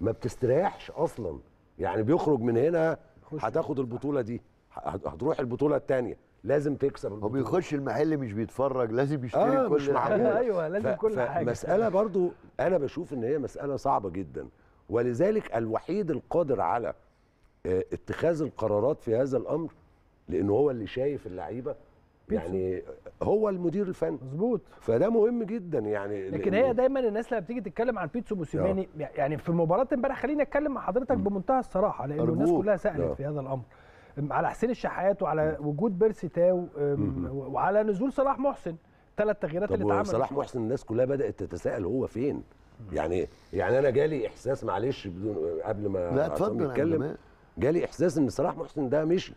ما بتستريحش أصلا يعني بيخرج من هنا. هتاخد البطولة دي هتروح البطولة الثانية لازم تكسب هو البطولة بيخش المحل مش بيتفرج لازم يشتري آه كل مش معقول. أيوة، لازم كل حاجة. مسألة برضو أنا بشوف إن هي مسألة صعبة جدا ولذلك الوحيد القادر على آه، اتخاذ القرارات في هذا الأمر لأنه هو اللي شايف اللعيبة بيتسو. يعني هو المدير الفني مظبوط فده مهم جدا يعني لكن هي دايما الناس لما بتيجي تتكلم عن بيتسو موسيماني يعني في مباراة امبارح خليني أتكلم مع حضرتك بمنتهى الصراحة لأنه الناس. كلها سألت آه. في هذا الأمر على حسين الشحات وعلى وجود بيرسي تاو وعلى نزول صلاح محسن. ثلاث تغييرات اللي اتعملت. صلاح محسن الناس كلها بدأت تتساءل هو فين؟ يعني يعني أنا جالي إحساس معلش بدون قبل ما لا اتفضل جمال. جالي إحساس إن صلاح محسن ده مشي.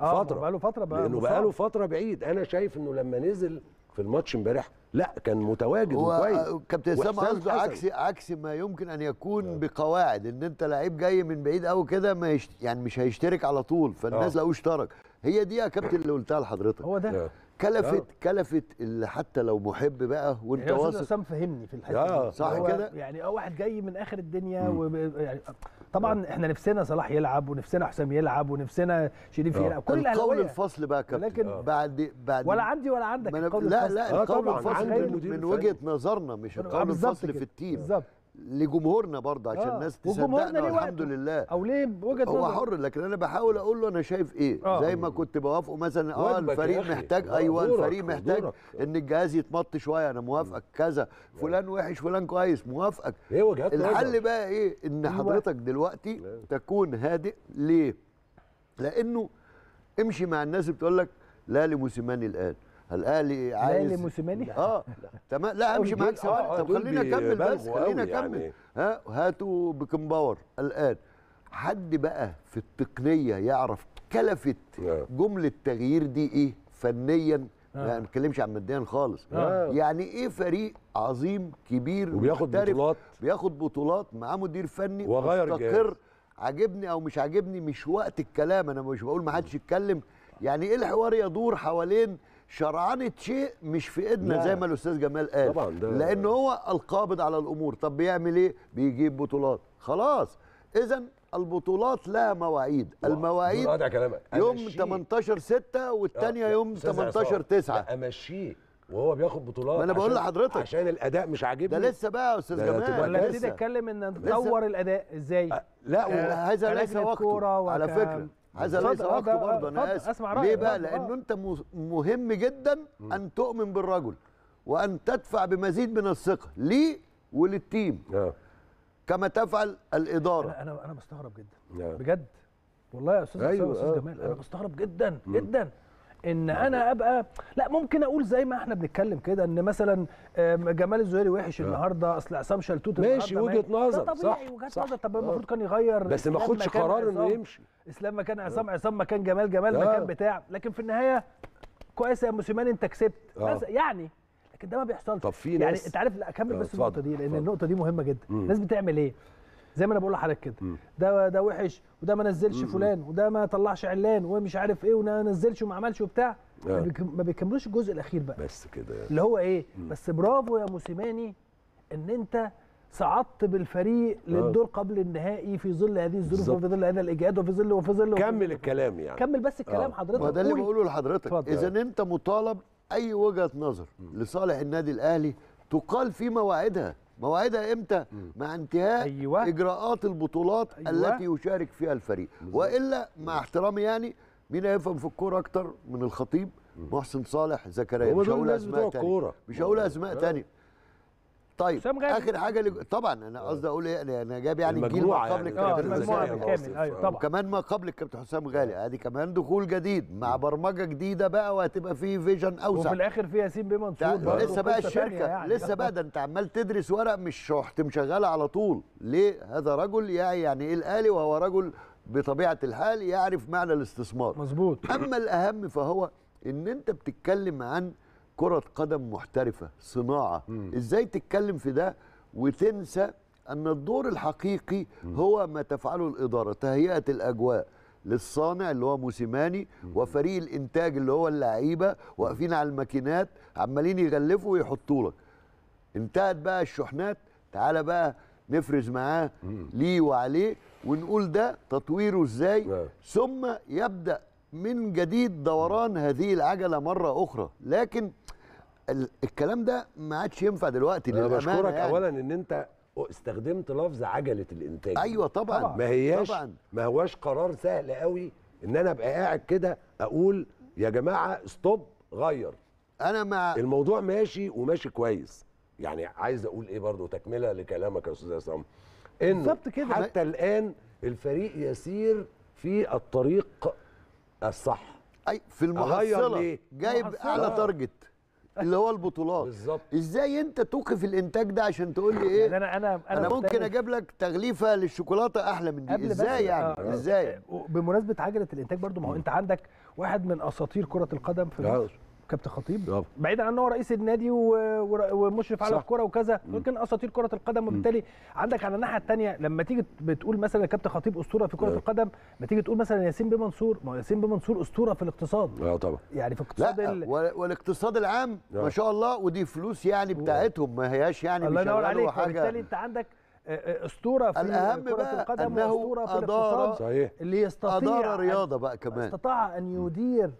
آه فترة. بقاله فترة بقى لأنه. بقاله فترة بعيد. أنا شايف إنه لما نزل في الماتش امبارح لا كان متواجد هو وكويس كابتن اسلام وحسام قصده. عكس عكس ما يمكن أن يكون بقواعد إن أنت لعيب جاي من بعيد قوي كده ما يشت... يعني مش هيشترك على طول فالناس آه. لقوه اشترك هي دي يا كابتن اللي قلتها لحضرتك هو ده آه. كلفت كلفت اللي حتى لو محب بقى وانت أستاذ واثق حسام فهمني في الحتة دي. صح كده؟ يعني آه واحد جاي من آخر الدنيا وب... طبعا إحنا نفسنا صلاح يلعب ونفسنا حسام يلعب ونفسنا شريف آه. يلعب كل القول الفصل بقى يا كابتن ولكن- آه. بعد بعد ولا عندي ولا عندك القول لا الفصل. لا آه القول الفصل من-. وجهة نظرنا مش القول الفصل في التيم بالظبط لجمهورنا برضه عشان آه. الناس تصدقنا وقته. لله أو ليه بوجهه هو حر لكن أنا بحاول أقول له أنا شايف إيه آه. زي ما كنت بوافقه مثلا آه يا الفريق أخي. محتاج آه، أيوه الفريق محتاج دورك. إن الجهاز يتمط شوية أنا موافقك كذا فلان وحش فلان كويس موافقك هي وجهات الحل. بقى إيه إن أيوة. حضرتك دلوقتي تكون هادئ ليه لأنه امشي مع الناس اللي بتقول لك لا لموسيماني الآن الأهلي لا عايز لموسيماني آه تمام لا امشي معاك آه، ثواني آه، طب خلينا أكمل بس خلينا أكمل يعني. ها هاتوا بكمباور الآن حد بقى في التقنية يعرف كلفت آه. جملة تغيير دي إيه فنيا آه. ما نتكلمش عن ماديا خالص آه. يعني إيه فريق عظيم كبير وبياخد بطولات. بياخد بطولات معاه مدير فني وغير مستقر. عاجبني أو مش عاجبني مش وقت الكلام أنا مش بقول ما حدش يتكلم يعني إيه الحوار يدور حوالين شرعنه شيء مش في إيدنا لا. زي ما الأستاذ جمال قال. طبعاً ده- لأن هو القابض على الأمور. طب بيعمل إيه؟ بيجيب بطولات. خلاص. اذا البطولات لها مواعيد. المواعيد قاطع كلامك. يوم أمشيه. 18 6 والثانيه يوم أستاذ 18 عصام، 9 لا، أمشيه. وهو بياخد بطولات ما أنا بقول عشان- لحضرتك. عشان الأداء مش ده عاجبني لسه بقى يا أستاذ ده جمال. ولا. نبتدي لسه نتكلم إن نطور الأداء إزاي؟ لا آه، و... هذا ليس وقته. على فكرة. هذا ليس اتفضل، آه، وقته ده- برضه أنا اسف أسمع رأيك، ليه بقى؟ اتفضل، آه. لأن أنت مهم جدا أن تؤمن بالرجل وأن تدفع بمزيد من الثقة ليه وللتيم. آه. كما تفعل الإدارة. أنا أنا بستغرب جدا. آه. بجد؟ والله يا أستاذ أيوة، أستاذ آه، جمال أنا آه. بستغرب جدا جدا. إن أنا أبقى لا ممكن أقول زي ما إحنا بنتكلم كده إن مثلا جمال الزهيري وحش النهارده أصل عصام شلتوت ماشي، ماشي. نظر، صح، وجهة. نظر طب آه. المفروض كان يغير بس ما خدش قرار إنه. يمشي إسلام مكان عصام عصام مكان جمال جمال آه. مكان بتاع لكن في النهاية كويس يا موسيماني أنت كسبت آه. يعني لكن ده ما بيحصلش طب في يعني ناس- أنت عارف لا أكمل آه، بس النقطة دي لأن. النقطة دي مهمة جدا الناس بتعمل إيه زي ما أنا بقول لحضرتك كده. ده ده وحش وده ما نزلش فلان وده ما طلعش علان ومش عارف إيه وما نزلش وما عملش وبتاع. ما آه. ما بيكملوش الجزء الأخير بقى. بس كده. اللي هو إيه؟ بس برافو يا موسيماني إن أنت صعدت بالفريق للدور قبل النهائي في ظل هذه الظروف. وفي ظل هذا الإجهاد وفي ظل وفي ظل كمل الكلام يعني. كمل بس الكلام آه. حضرتك. ما ده اللي قول. بقوله لحضرتك. اتفضل. إذا أنت مطالب أي وجهة نظر لصالح النادي الأهلي تقال في مواعيدها. مواعيدها إمتى؟ مع انتهاء أيوة. إجراءات البطولات أيوة. التي يشارك فيها الفريق. وإلا مع احترامي يعني مين هيفهم في الكورة أكتر من الخطيب؟ محسن صالح زكريا مش هقول الناس أسماء تانية. مش هقول أسماء آه. تانية. طيب حسام. آخر حاجة اللي طبعا أنا قصدي أقول إيه أنا- أنا جايب يعني الجيل ما قبل يعني. الكابتن المجموعة زكريا. بالكامل أيوه طبعا. وكمان ما قبل الكابتن حسام غالي أدي كمان دخول جديد مع برمجة جديدة بقى وهتبقى في فيجن أوسع. وفي الآخر في ياسين بيه منصور لسه بقى الشركة يعني. لسه بقى ده أنت عمال تدرس ورق مش رحت مشغلة على طول. ليه هذا رجل يعي يعني إيه الاهلي وهو رجل بطبيعة الحال يعرف معنى الاستثمار. مظبوط. أما الأهم فهو إن أنت بتتكلم عن كرة قدم محترفة صناعة. إزاي تتكلم في ده وتنسى أن الدور الحقيقي هو ما تفعله الإدارة تهيئة الأجواء للصانع اللي هو موسيماني وفريق الإنتاج اللي هو اللعيبة واقفين على الماكينات عمالين يغلفوا ويحطوا لك. انتهت بقى الشحنات تعالى بقى نفرز معاه ليه وعليه ونقول ده تطويره إزاي. ثم يبدأ من جديد دوران هذه العجلة مرة أخرى. لكن ال- الكلام ده ما عادش ينفع دلوقتي أنا للأمانة بشكرك يعني. اولا إن أنت استخدمت لفظ عجلة الإنتاج. أيوه طبعا, طبعاً. ما هياش طبعا. ما هواش قرار سهل قوي إن أنا أبقى قاعد كده أقول يا جماعة ستوب غير. أنا مع الموضوع ماشي وماشي كويس. يعني عايز أقول إيه برضو؟ تكملة لكلامك يا أستاذ عصام. بالظبط كده. حتى الآن الفريق يسير في الطريق الصح أي في المحصلة؟ جايب. أعلى آه. تارجت اللي هو البطولات بالظبط. إزاي أنت توقف الإنتاج ده عشان تقول لي إيه يعني أنا أنا أنا ممكن مختلف. أجيب لك تغليفة للشوكولاتة أحلى من دي إزاي يعني آه، إزاي بمناسبه عجلة الإنتاج برضو ما هو أنت عندك واحد من أساطير كرة القدم في آه. مصر كابتن خطيب طبعا. بعيدا عن إن هو رئيس النادي ومشرف على. الكرة وكذا لكن أساطير كرة القدم. وبالتالي عندك على الناحية الثانية لما تيجي بتقول مثلا كابتن خطيب أسطورة في كرة. القدم ما تيجي تقول مثلا ياسين بيه منصور ما هو ياسين بيه منصور أسطورة في الاقتصاد. آه طبعا. يعني في اقتصاد لا ال... وال- والاقتصاد العام آه. ما شاء الله ودي فلوس يعني بتاعتهم ما هياش يعني الله ينور عليك. وبالتالي انت عندك آه، آه، أسطورة في الأهم كرة بقى القدم وأسطورة في أدار الاقتصاد. صحيح. اللي يستطيع اداره أن- رياضة بقى كمان. استطاع أن يدير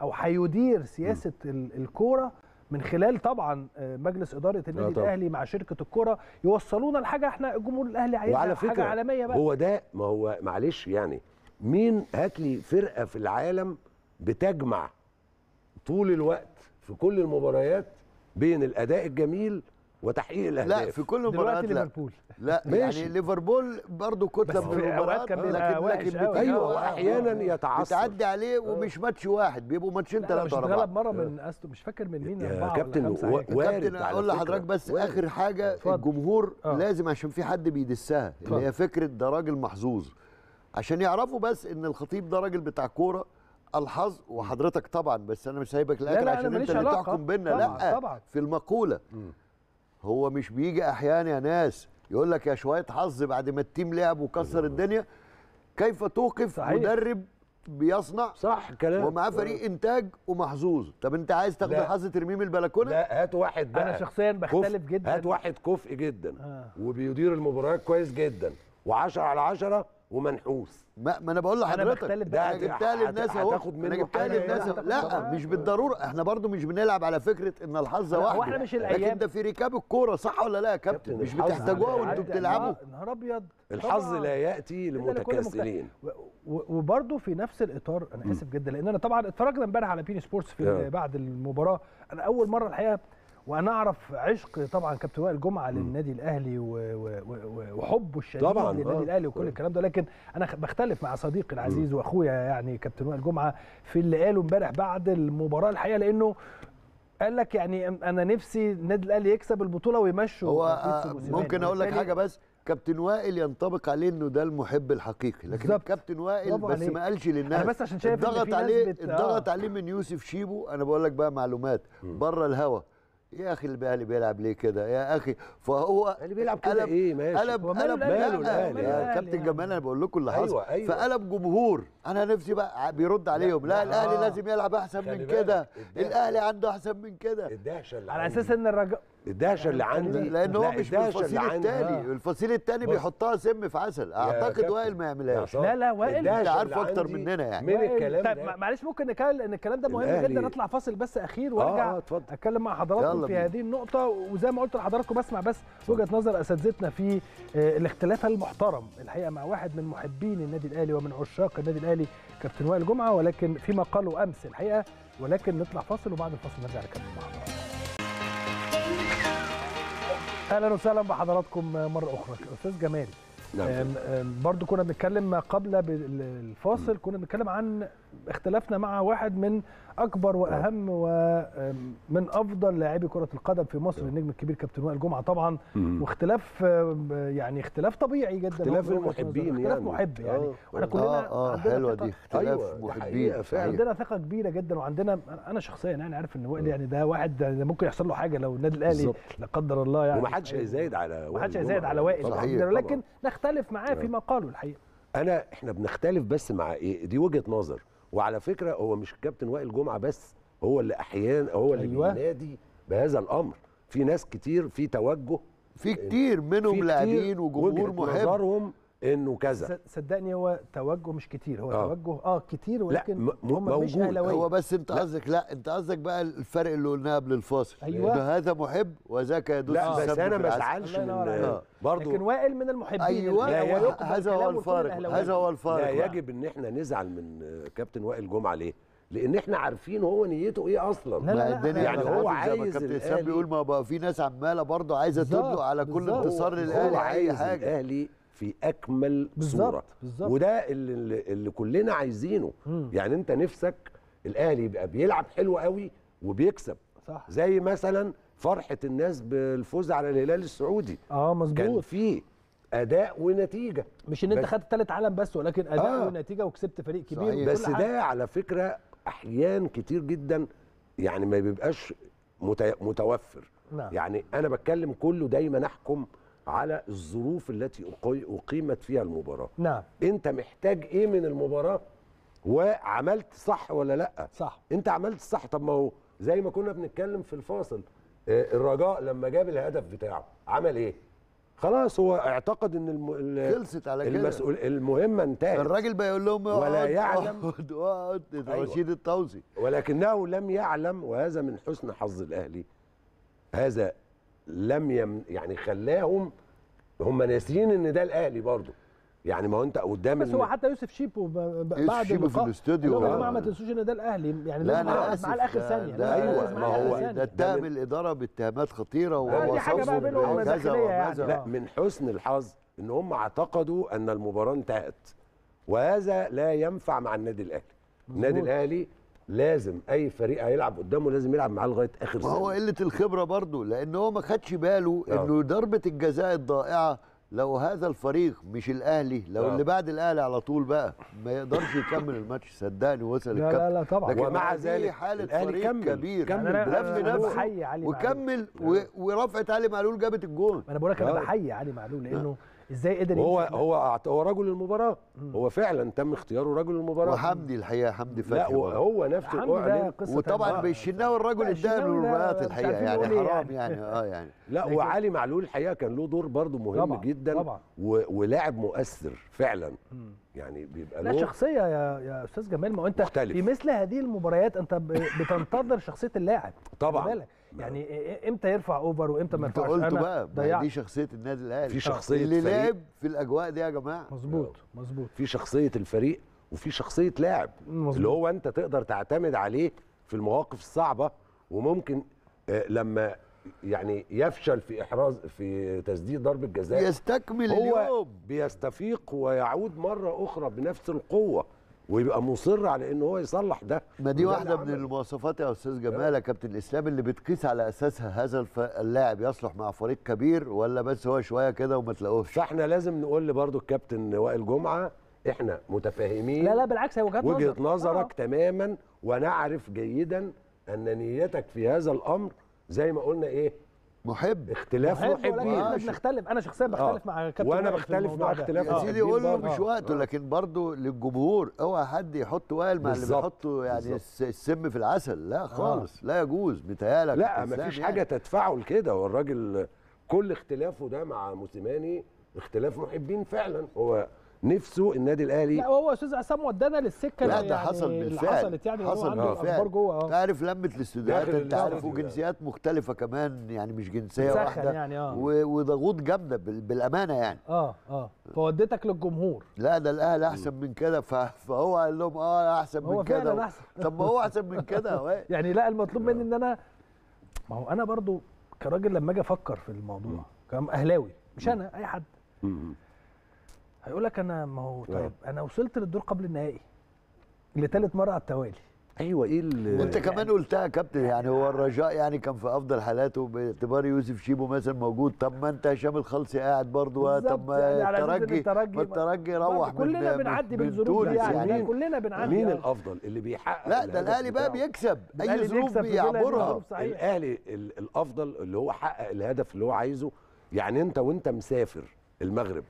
أو هيدير سياسة ال- الكورة من خلال طبعا آه، مجلس إدارة النادي طبعا. الأهلي مع شركة الكورة يوصلونا لحاجه إحنا الجمهور الأهلي عايزها وعلى حاجة فكرة عالمية بقى هو ده ما هو معلش يعني مين هات لي فرقة في العالم بتجمع طول الوقت في كل المباريات بين الأداء الجميل وتحقيق الأهداف لا في كل لا ليفربول لا ماشي. يعني ليفربول برضه كتله بس في في أوقات المباريات كان بيبقى لكن لكن أيوه واحد وأحيانا يتعثر بتعدي عليه ومش ماتش واحد بيبقوا ماتشين لا، مش ثلاثة ورا اتغلب بعض مرة من استو مش فاكر من مين يا كابتن. وارد أقول. لحضرتك بس وارد. آخر حاجة. الجمهور آه. لازم عشان في حد بيدسها. اللي هي فكرة ده راجل محظوظ عشان يعرفوا بس إن الخطيب ده راجل بتاع كورة الحظ وحضرتك طبعا بس أنا مش سايبك لا، الآخر عشان أنت اللي. تحكم بينا طبعاً، لا طبعاً. في المقولة هو مش بيجي أحيانا يا ناس يقول لك يا شوية حظ بعد ما التيم لعب وكسر الدنيا كيف توقف صحيح. مدرب بيصنع صح كلام. ومعاه فريق إنتاج ومحظوظ؟ طب أنت عايز تاخد. الحظ ترميه من البلكونة؟ لا هات واحد بقى. أنا شخصيا بختلف. جدا. هات واحد كفء جدا. آه. وبيدير المباريات كويس جدا. و10 على 10 ومنحوس ما, ما أنا بقول أنا لحضرتك بختلف ده أنا. جبتها للناس اهو هتاخد منه جبتها. للناس لا،. مش بالضرورة إحنا برضو مش بنلعب على فكرة إن الحظ واحد إحنا مش لكن الأيام. ده في ركاب الكورة صح ولا لا يا كابتن مش بتحتاجوها وإنتوا بتلعبوا نهار أبيض الحظ. لا يأتي و- وبرضه في نفس الإطار أنا آسف جدا لأن أنا طبعا اتفرجنا امبارح على بين سبورتس في. بعد المباراة أنا أول مرة الحقيقة وأنا أعرف عشق طبعا كابتن وائل جمعة للنادي الأهلي و- و- و- وحبه الشديد طبعاً، للنادي آه. الأهلي وكل الكلام ده لكن أنا بختلف مع صديقي العزيز وأخويا يعني كابتن وائل جمعة في اللي قاله امبارح بعد المباراة الحقيقة لأنه قال لك يعني أنا نفسي النادي الأهلي يكسب البطولة ويمشوا هو آه،. ممكن أقول لك حاجة بس كابتن وائل ينطبق عليه إنه ده المحب الحقيقي لكن بالظبط. كابتن وائل بس عليك. ما قالش للناس أنا بس عشان شايف اتضغط ناس عليه اتضغط آه. عليه من يوسف شيبو أنا بقول لك بقى معلومات بره الهوا يا أخي الاهلي بيلعب ليه كده يا أخي فهو اللي بيلعب كده قلب- إيه ماشي قلب هو ماله قلب ماله؟ يا كابتن يعني. جمال أنا بقول لكم اللي حصل أيوة، أيوة. فقلب جمهور أنا نفسي بقى بيرد عليهم لا لا، الأهلي آه. لازم يلعب أحسن من كده. الأهلي عنده أحسن من كده الدهشة اللي على أساس إن الرجاء الدهشه اللي عندي لأن هو لا، مش آه. الفصيل التاني بص. بيحطها سم في عسل أعتقد. وائل ما يعملهاش لا، لا، وائل. أنت عارف عندي مننا يعني. من الكلام طيب ده معلش ممكن نتكلم لأن الكلام ده مهم جدا نطلع فاصل بس أخير وأرجع آه، اتفضل. أتكلم مع حضراتكم في. هذه النقطة وزي ما قلت لحضراتكم بسمع بس وجهة نظر أساتذتنا في آه، الاختلاف المحترم الحقيقة مع واحد من محبين النادي الأهلي ومن عشاق النادي الأهلي كابتن وائل جمعة ولكن فيما قاله أمس الحقيقة ولكن نطلع فاصل وبعد الفاصل نرجع نكمل مع حضراتكم أهلا وسهلا بحضراتكم مره أخرى أستاذ جمال نعم. برضو كنا بنتكلم قبل الفاصل كنا بنتكلم عن اختلافنا مع واحد من أكبر وأهم ومن أفضل لاعبي كرة القدم في مصر النجم الكبير كابتن وائل جمعة طبعا. واختلاف يعني اختلاف طبيعي جدا اختلاف. المحبين اختلاف يعني. محب يعني آه. وإحنا كلنا آه عندنا حلوة دي اختلاف أيوة، محبين. عندنا ثقة كبيرة جدا وعندنا أنا شخصيا يعني عارف إن وائل يعني ده واحد ده ممكن يحصل له حاجة لو النادي الأهلي. لا قدر الله يعني ومحدش في أي- هيزايد على ما حدش وائل هيزايد على يعني. وائل. لكن نختلف معاه فيما قاله الحقيقة أنا إحنا بنختلف بس مع إيه دي وجهة نظر وعلى فكرة هو مش كابتن وائل جمعة بس هو اللي أحيانا هو اللي أيوة. بينادي بهذا الأمر. في ناس كتير في توجه. في كتير منهم لاعبين وجمهور نظرهم إنه كذا صد- صدقني هو توجه مش كتير هو آه. توجه آه كتير ولكن م- هم مش. أهلاوية هو بس أنت قصدك لا أنت قصدك بقى الفرق اللي قلناه قبل الفاصل أيوة. ان هذا محب وذاك يدوس لا بس أنا ما. أزعلش من عليك. برضه لكن وائل من المحبين أيوه لا هذا هو الفارق. هذا هو لا الفارق بقى. يجب إن إحنا نزعل من كابتن وائل جمعة ليه لأن إحنا عارفين هو نيته إيه أصلا لا، لا، لا، الدنيا يعني هو عايز كابتن اسلام بيقول ما بقى في ناس عمالة برضه عايزة تدلق على كل. انتصار للأهلي أي عايز حاجة الأهلي في أكمل بالظبط، صورة بالظبط. وده اللي, اللي, كلنا عايزينه مم. يعني أنت نفسك الأهلي يبقى بيلعب حلو قوي وبيكسب صح زي مثلا فرحة الناس بالفوز على الهلال السعودي آه كان مظبوط في أداء ونتيجة مش إن أنت خدت ثالث عالم بس ولكن أداء آه. ونتيجة وكسبت فريق كبير صحيح. بس. ده على فكرة أحيان كتير جدا يعني ما بيبقاش مت- متوفر نعم. يعني أنا بتكلم كله دايما أحكم على الظروف التي أقي- أقيمت فيها المباراة. نعم. أنت محتاج إيه من المباراة؟ وعملت صح ولا لأ؟ صح. أنت عملت صح. طب ما هو زي ما كنا بنتكلم في الفاصل آه، الرجاء لما جاب الهدف بتاعه عمل إيه؟ خلاص هو اعتقد إن الم... ال- خلصت على كده. المسؤول المهمة انتهت. الراجل بيقول لهم ولا اقعد، يعلم. اقعد اقعد. أيوة. رشيد الطوسي ولكنه لم يعلم وهذا من حسن حظ الأهلي. هذا لم يم يعني خلاهم هم ناسيين إن ده الاهلي برضه يعني ما هو أنت قدام بس هو حتى يوسف شيبو بعد شيبو في الاستوديو. يا آه. جماعة ما تنسوش إن ده الاهلي يعني لا أنا نركز آسف معاه لاخر ده- ثانية أيوة، نركز ما هو ده. اتهم الإدارة باتهامات خطيرة آه، دي حاجة بقى ووصفهم بينهم بكذا داخلية يعني. وكذا. لا من حسن الحظ إن هم اعتقدوا أن المباراة انتهت وهذا لا ينفع مع النادي الاهلي النادي الاهلي لازم أي فريق هيلعب قدامه لازم يلعب معاه لغاية آخر ما هو قلة الخبرة برضه لأن هو ما خدش باله آه. إنه ضربة الجزاء الضائعة لو هذا الفريق مش الأهلي لو آه. اللي بعد الأهلي على طول بقى ما يقدرش يكمل الماتش صدقني وصل الكابتن لا لا طبعا لكن ومع ذلك حالة الأهلي فريق كمل- كبير كمل أنا- لف أنا- أنا نفسه. وكمل ورفعت علي معلول جابت الجون أنا بقول لك أنا آه. بحيي علي معلول لأنه إزاي قدر هو هو أعت- هو رجل المباراة هو فعلا تم اختياره رجل المباراة وحمدي الحقيقة حمدي لا فتحي برضه. وهو نفسه اعلن وطبعا الراجل لا، اداله مش الحقيقة يعني إيه حرام يعني. يعني آه يعني لا وعلي معلول الحقيقة كان له دور برضه مهم طبعاً، جدا طبعاً. و... ولاعب مؤثر فعلا يعني بيبقى لا له شخصية يا يا أستاذ جمال ما هو أنت مختلف. في مثل هذه المباريات أنت ب- بتنتظر شخصية اللاعب طبعاً. يعني إمتى يرفع اوفر وإمتى ما أنت يرفعش؟ قلت بقى ضيعت. دي شخصية النادي الأهلي. في شخصية اللي. لعب في الأجواء دي يا جماعة. مظبوط مظبوط. في شخصية الفريق وفي شخصية لاعب. مظبوط. اللي هو أنت تقدر تعتمد عليه في المواقف الصعبة وممكن آه، لما يعني يفشل في إحراز في تسديد ضربة جزاء يستكمل هو اليوم. بيستفيق ويعود مرة أخرى بنفس القوة. ويبقى مصر على إن هو يصلح ده ما دي واحدة من. المواصفات يا أستاذ جمال يا كابتن الإسلام اللي بتقيس على أساسها هذا. اللاعب يصلح مع فريق كبير ولا بس هو شوية كده وما تلاقوش فإحنا لازم نقول برضو الكابتن وائل جمعة إحنا متفاهمين لا لا بالعكس هي نظر وجهة نظرك آه. تماما ونعرف جيدا ان نيتك في هذا الأمر زي ما قلنا إيه محب اختلاف محبين إحنا بنختلف أنا شخصيا بختلف مع كابتن في بختلف مع. اختلاف يا آه. محبين سيدي قول له. مش آه. وقته لكن برضه للجمهور اوعى حد يحط وائل مع اللي. بيحطوا يعني بالظبط. الس- السم في العسل لا خالص لا يجوز متهيألك لا مفيش يعني. حاجة تدفعه لكده هو الراجل كل اختلافه ده مع موسيماني اختلاف محبين فعلا هو نفسه النادي الأهلي لا وهو أستاذ عصام ودانا للسكة لا اللي ده يعني حصل بالفعل حصلت يعني حصل هو عنده بالفعل الاخبار جوه آه تعرف لمة الاستوديوهات أنت عارف ده. وجنسيات مختلفة كمان يعني مش جنسية سخن واحدة يعني، آه. وضغوط جامدة بال- بالأمانة يعني آه آه فوديتك للجمهور لا ده الأهلي أحسن من كده فهو قال لهم آه أحسن هو من كده فعلاً و- أحسن. طب ما هو أحسن من كده وائل. يعني لا المطلوب مني إن أنا ما هو أنا برضو كراجل لما أجي أفكر في الموضوع كم أهلاوي مش أنا أي حد. هيقول لك أنا ما هو طيب أنا وصلت للدور قبل النهائي لثالث مرة على التوالي. أيوه إيه اللي وأنت كمان قلتها يا كابتن يعني هو الرجاء يعني كان في أفضل حالاته باعتبار يوسف شيبو مثلا موجود. طب ما أنت هشام الخلصي قاعد برضه بالظبط، طب ما يعني الترجي الترجي ما الترجي روح كلنا بنعدي من بالظروف دي يعني مين- كلنا بنعدي مين آه. الأفضل اللي بيحقق لا ده الأهلي بقى؟ بيكسب. أي ظروف بيعبرها. الأهلي ال- الأفضل اللي هو حقق الهدف اللي هو عايزه. يعني أنت وأنت مسافر المغرب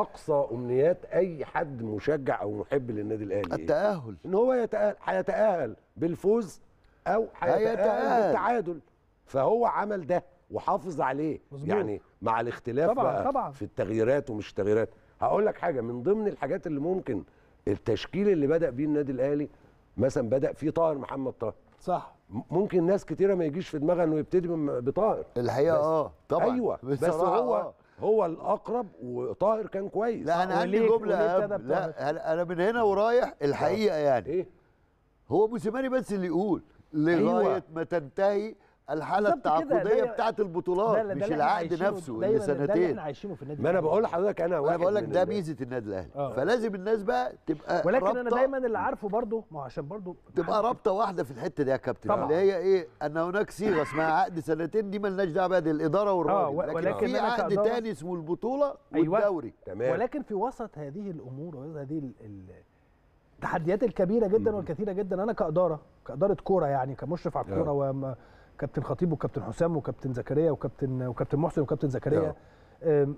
أقصى أمنيات أي حد مشجع أو محب للنادي الأهلي إيه؟ التأهل إن هو يتأهل هيتأهل بالفوز أو هيتأهل هيتأهل. بالتعادل فهو عمل ده وحافظ عليه مظبوط. يعني مع الاختلاف طبعاً، بقى طبعاً. في التغييرات ومش تغييرات هقول لك حاجة من ضمن الحاجات اللي ممكن التشكيل اللي بدأ بيه النادي الأهلي مثلا بدأ فيه طاهر محمد طاهر صح ممكن ناس كتيرة ما يجيش في دماغها إنه يبتدي بطاهر الحقيقة آه طبعا أيوه بس هو آه. هو الأقرب وطاهر كان كويس. لا أنا عندي جملة لا أنا أنا من هنا ورايح الحقيقة يعني. إيه؟ هو موسيماني بس اللي يقول لغاية أيوة. ما تنتهي الحالة التعاقدية بتاعه البطولات ده مش العقد نفسه اللي ده اللي سنتين. إحنا عايشينه في النادي ما أنا. بقول لحضرتك أنا أنا واحد بقول لك ده ميزة النادي الأهلي. آه. فلازم الناس بقى تبقى ولكن أنا دايما اللي عارفه برضو ما هو عشان برضو تبقى رابطة واحدة في الحتة دي يا كابتن. طبعاً. اللي هي إيه أن هناك صيغة اسمها عقد سنتين دي ملناش دعوة بها دي الإدارة والراجل. و- لكن, ولكن في عقد تاني اسمه البطولة أيوة. والدوري. تمام. ولكن في وسط هذه الأمور ووسط هذه ال- ال- التحديات الكبيرة جدا والكثيرة جدا أنا كإدارة كإدارة كورة يعني كمشرف على الكورة وكابتن خطيب وكابتن حسام وكابتن زكريا وكابتن وكابتن محسن وكابتن زكريا. أم،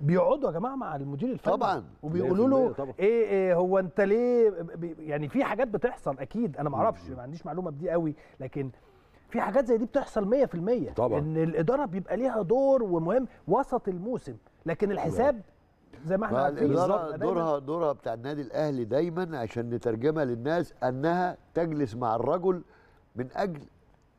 بيقعدوا يا جماعة مع المدير الفني. طبعاً. وبيقولوا 100% له طبعاً. إيه, إيه هو أنت ليه يعني في حاجات بتحصل أكيد. أنا ما أعرفش ما عنديش معلومة بدي قوي. لكن في حاجات زي دي بتحصل 100% طبعاً. إن الإدارة بيبقى ليها دور ومهم وسط الموسم. لكن الحساب زي ما إحنا عارفين الإدارة دورها دورها بتاع النادي الأهلي دايما عشان نترجمها للناس إنها تجلس مع الرجل من أجل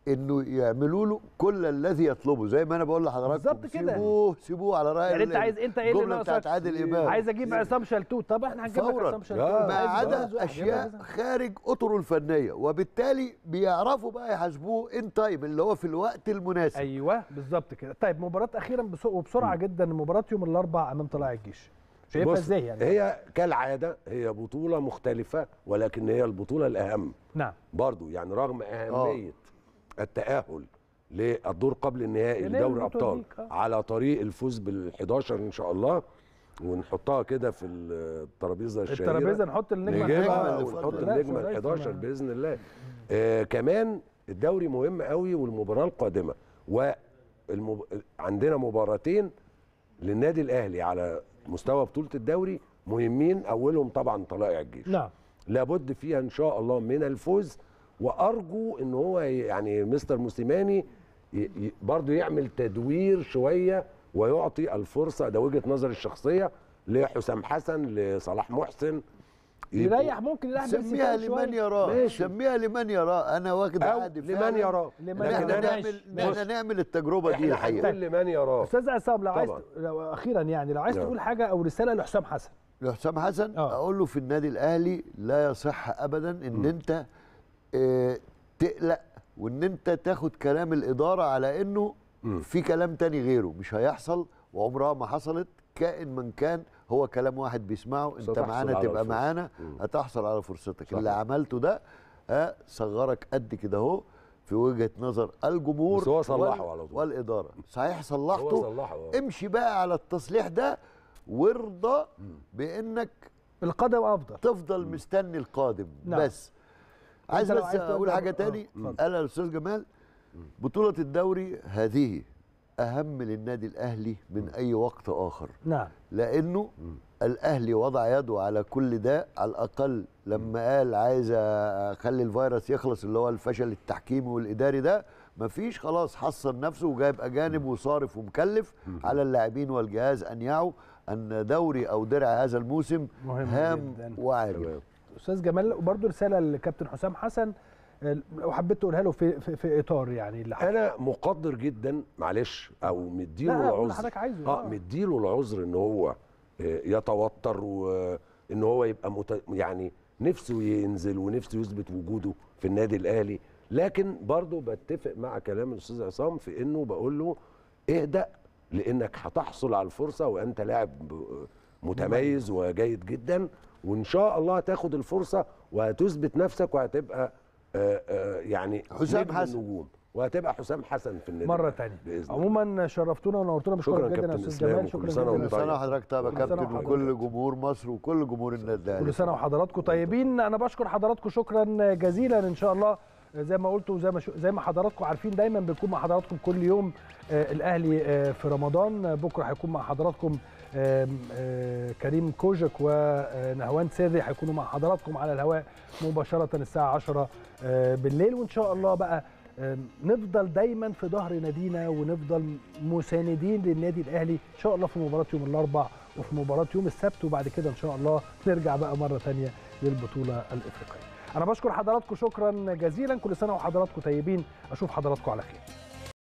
انه يعملوا له كل الذي يطلبه زي ما أنا بقول لحضراتكم بالظبط كده. سيبوه سيبوه على رأي يعني انت عايز انت إيه اللي بتاعت عادل إمام. عايز أجيب عصام شلتوت. طب إحنا هنجيب لك عصام شلتوت. ما عدا أشياء. خارج أطره الفنية وبالتالي بيعرفوا بقى يحاسبوه ان تايم اللي هو في الوقت المناسب. أيوه بالظبط كده. طيب مباراة أخيرا بس- وبسرعة جدا مباراة يوم الأربعاء أمام طلائع الجيش. شايفها إزاي يعني؟ هي كالعادة هي بطولة مختلفة ولكن هي البطولة الأهم. نعم. برضو يعني رغم أهمية التأهل للدور قبل النهائي لدوري البطولة أبطال دي، آه. على طريق الفوز بال11 إن شاء الله ونحطها كده في الترابيزة الشهيرة. الترابيزه نحط النجمة نجيبها فوق ونحط النجمة سؤال ال11 اسمها- بإذن الله. آه كمان الدوري مهم قوي والمباراة القادمة والمب... عندنا مباراتين للنادي الأهلي على مستوى بطولة الدوري مهمين أولهم طبعا طلائع الجيش. نعم. لابد فيها إن شاء الله من الفوز وأرجو إن هو يعني مستر موسيماني برضه يعمل تدوير شوية ويعطي الفرصة ده وجهة نظري الشخصية لحسام حسن لصلاح محسن يريح ممكن بن سميها لمن. يراه. سميها لمن يراه أنا واخد عهد لمن فعلاً يراه لمن ان يراه. إحنا لكن أنا نعمل إحنا نعمل التجربة دي إحنا الحقيقة لمن يراه أستاذ عصام لو عايز. لو أخيرا يعني لو عايز نعم. تقول حاجة أو رسالة لحسام حسن لحسام حسن آه. أقول له في النادي الأهلي لا يصح ابدا إن أنت آه، تقلق وإن أنت تاخد كلام الإدارة على إنه في كلام تاني غيره مش هيحصل وعمرها ما حصلت كائن من كان هو كلام واحد بيسمعه أنت معانا تبقى. معانا. هتحصل على فرصتك صحيح. اللي عملته ده ها صغرك قد كده أهو في وجهة نظر الجمهور بس هو صلحه وال- على طول. والإدارة صحيح صلحته هو صلحه آه. امشي بقى على التصليح ده وارضى بإنك القدم أفضل تفضل مستني القادم نعم. بس عايز بس أقول حاجة آه، تاني. اتفضل. قالها الأستاذ جمال بطولة الدوري هذه أهم للنادي الأهلي من أي وقت آخر. نعم. لأنه الأهلي وضع يده على كل ده على الأقل لما قال عايز أخلي الفيروس يخلص اللي هو الفشل التحكيمي والإداري ده مفيش خلاص حصن نفسه وجايب أجانب وصارف ومكلف على اللاعبين والجهاز أن يعوا أن دوري أو درع هذا الموسم مهم هام جداً. وعاجل. أستاذ جمال وبرده رسالة للكابتن حسام حسن آه، لو حبيت تقولها له في في, في إطار يعني اللي. أنا مقدر جدا معلش أو مديله العذر حضرتك عايزه. آه آه. مديله العذر إن هو آه، يتوتر وإن هو يبقى مت... يعني نفسه ينزل ونفسه يثبت وجوده في النادي الأهلي لكن برضه بتفق مع كلام الأستاذ عصام في إنه بقول له اهدأ لإنك هتحصل على الفرصة وأنت لاعب متميز وجيد جدا وإن شاء الله هتاخد الفرصة وهتثبت نفسك وهتبقى آه، آه، يعني حسام نجم حسن. النجوم. وهتبقى حسام حسن في النادي. مرة بإذن عموما شرفتونا ونورتونا. شكراً بشكرك جدا يا كابتن أستاذ جمال. شكرا جدا كل سنه طيب. وحضرتك طيب يا كابتن. وكل جمهور مصر وكل جمهور النادي الأهلي. كل سنة وحضراتكم طيبين. أنا بشكر حضراتكم شكرا جزيلا إن شاء الله. زي ما قلت وزي ما شو زي ما حضراتكم عارفين دايما بنكون مع حضراتكم كل يوم آه الأهلي آه في رمضان. بكرة هيكون مع حضراتكم كريم كوجك ونهوان سري هيكونوا مع حضراتكم على الهواء مباشرة الساعة 10 آه بالليل. وإن شاء الله بقى نفضل دايما في ظهر نادينا ونفضل مساندين للنادي الأهلي. إن شاء الله في مباراة يوم الاربعاء وفي مباراة يوم السبت وبعد كده إن شاء الله نرجع بقى مرة ثانية للبطولة الإفريقية. أنا بشكر حضراتكم شكرا جزيلا. كل سنة وحضراتكم طيبين. أشوف حضراتكم على خير.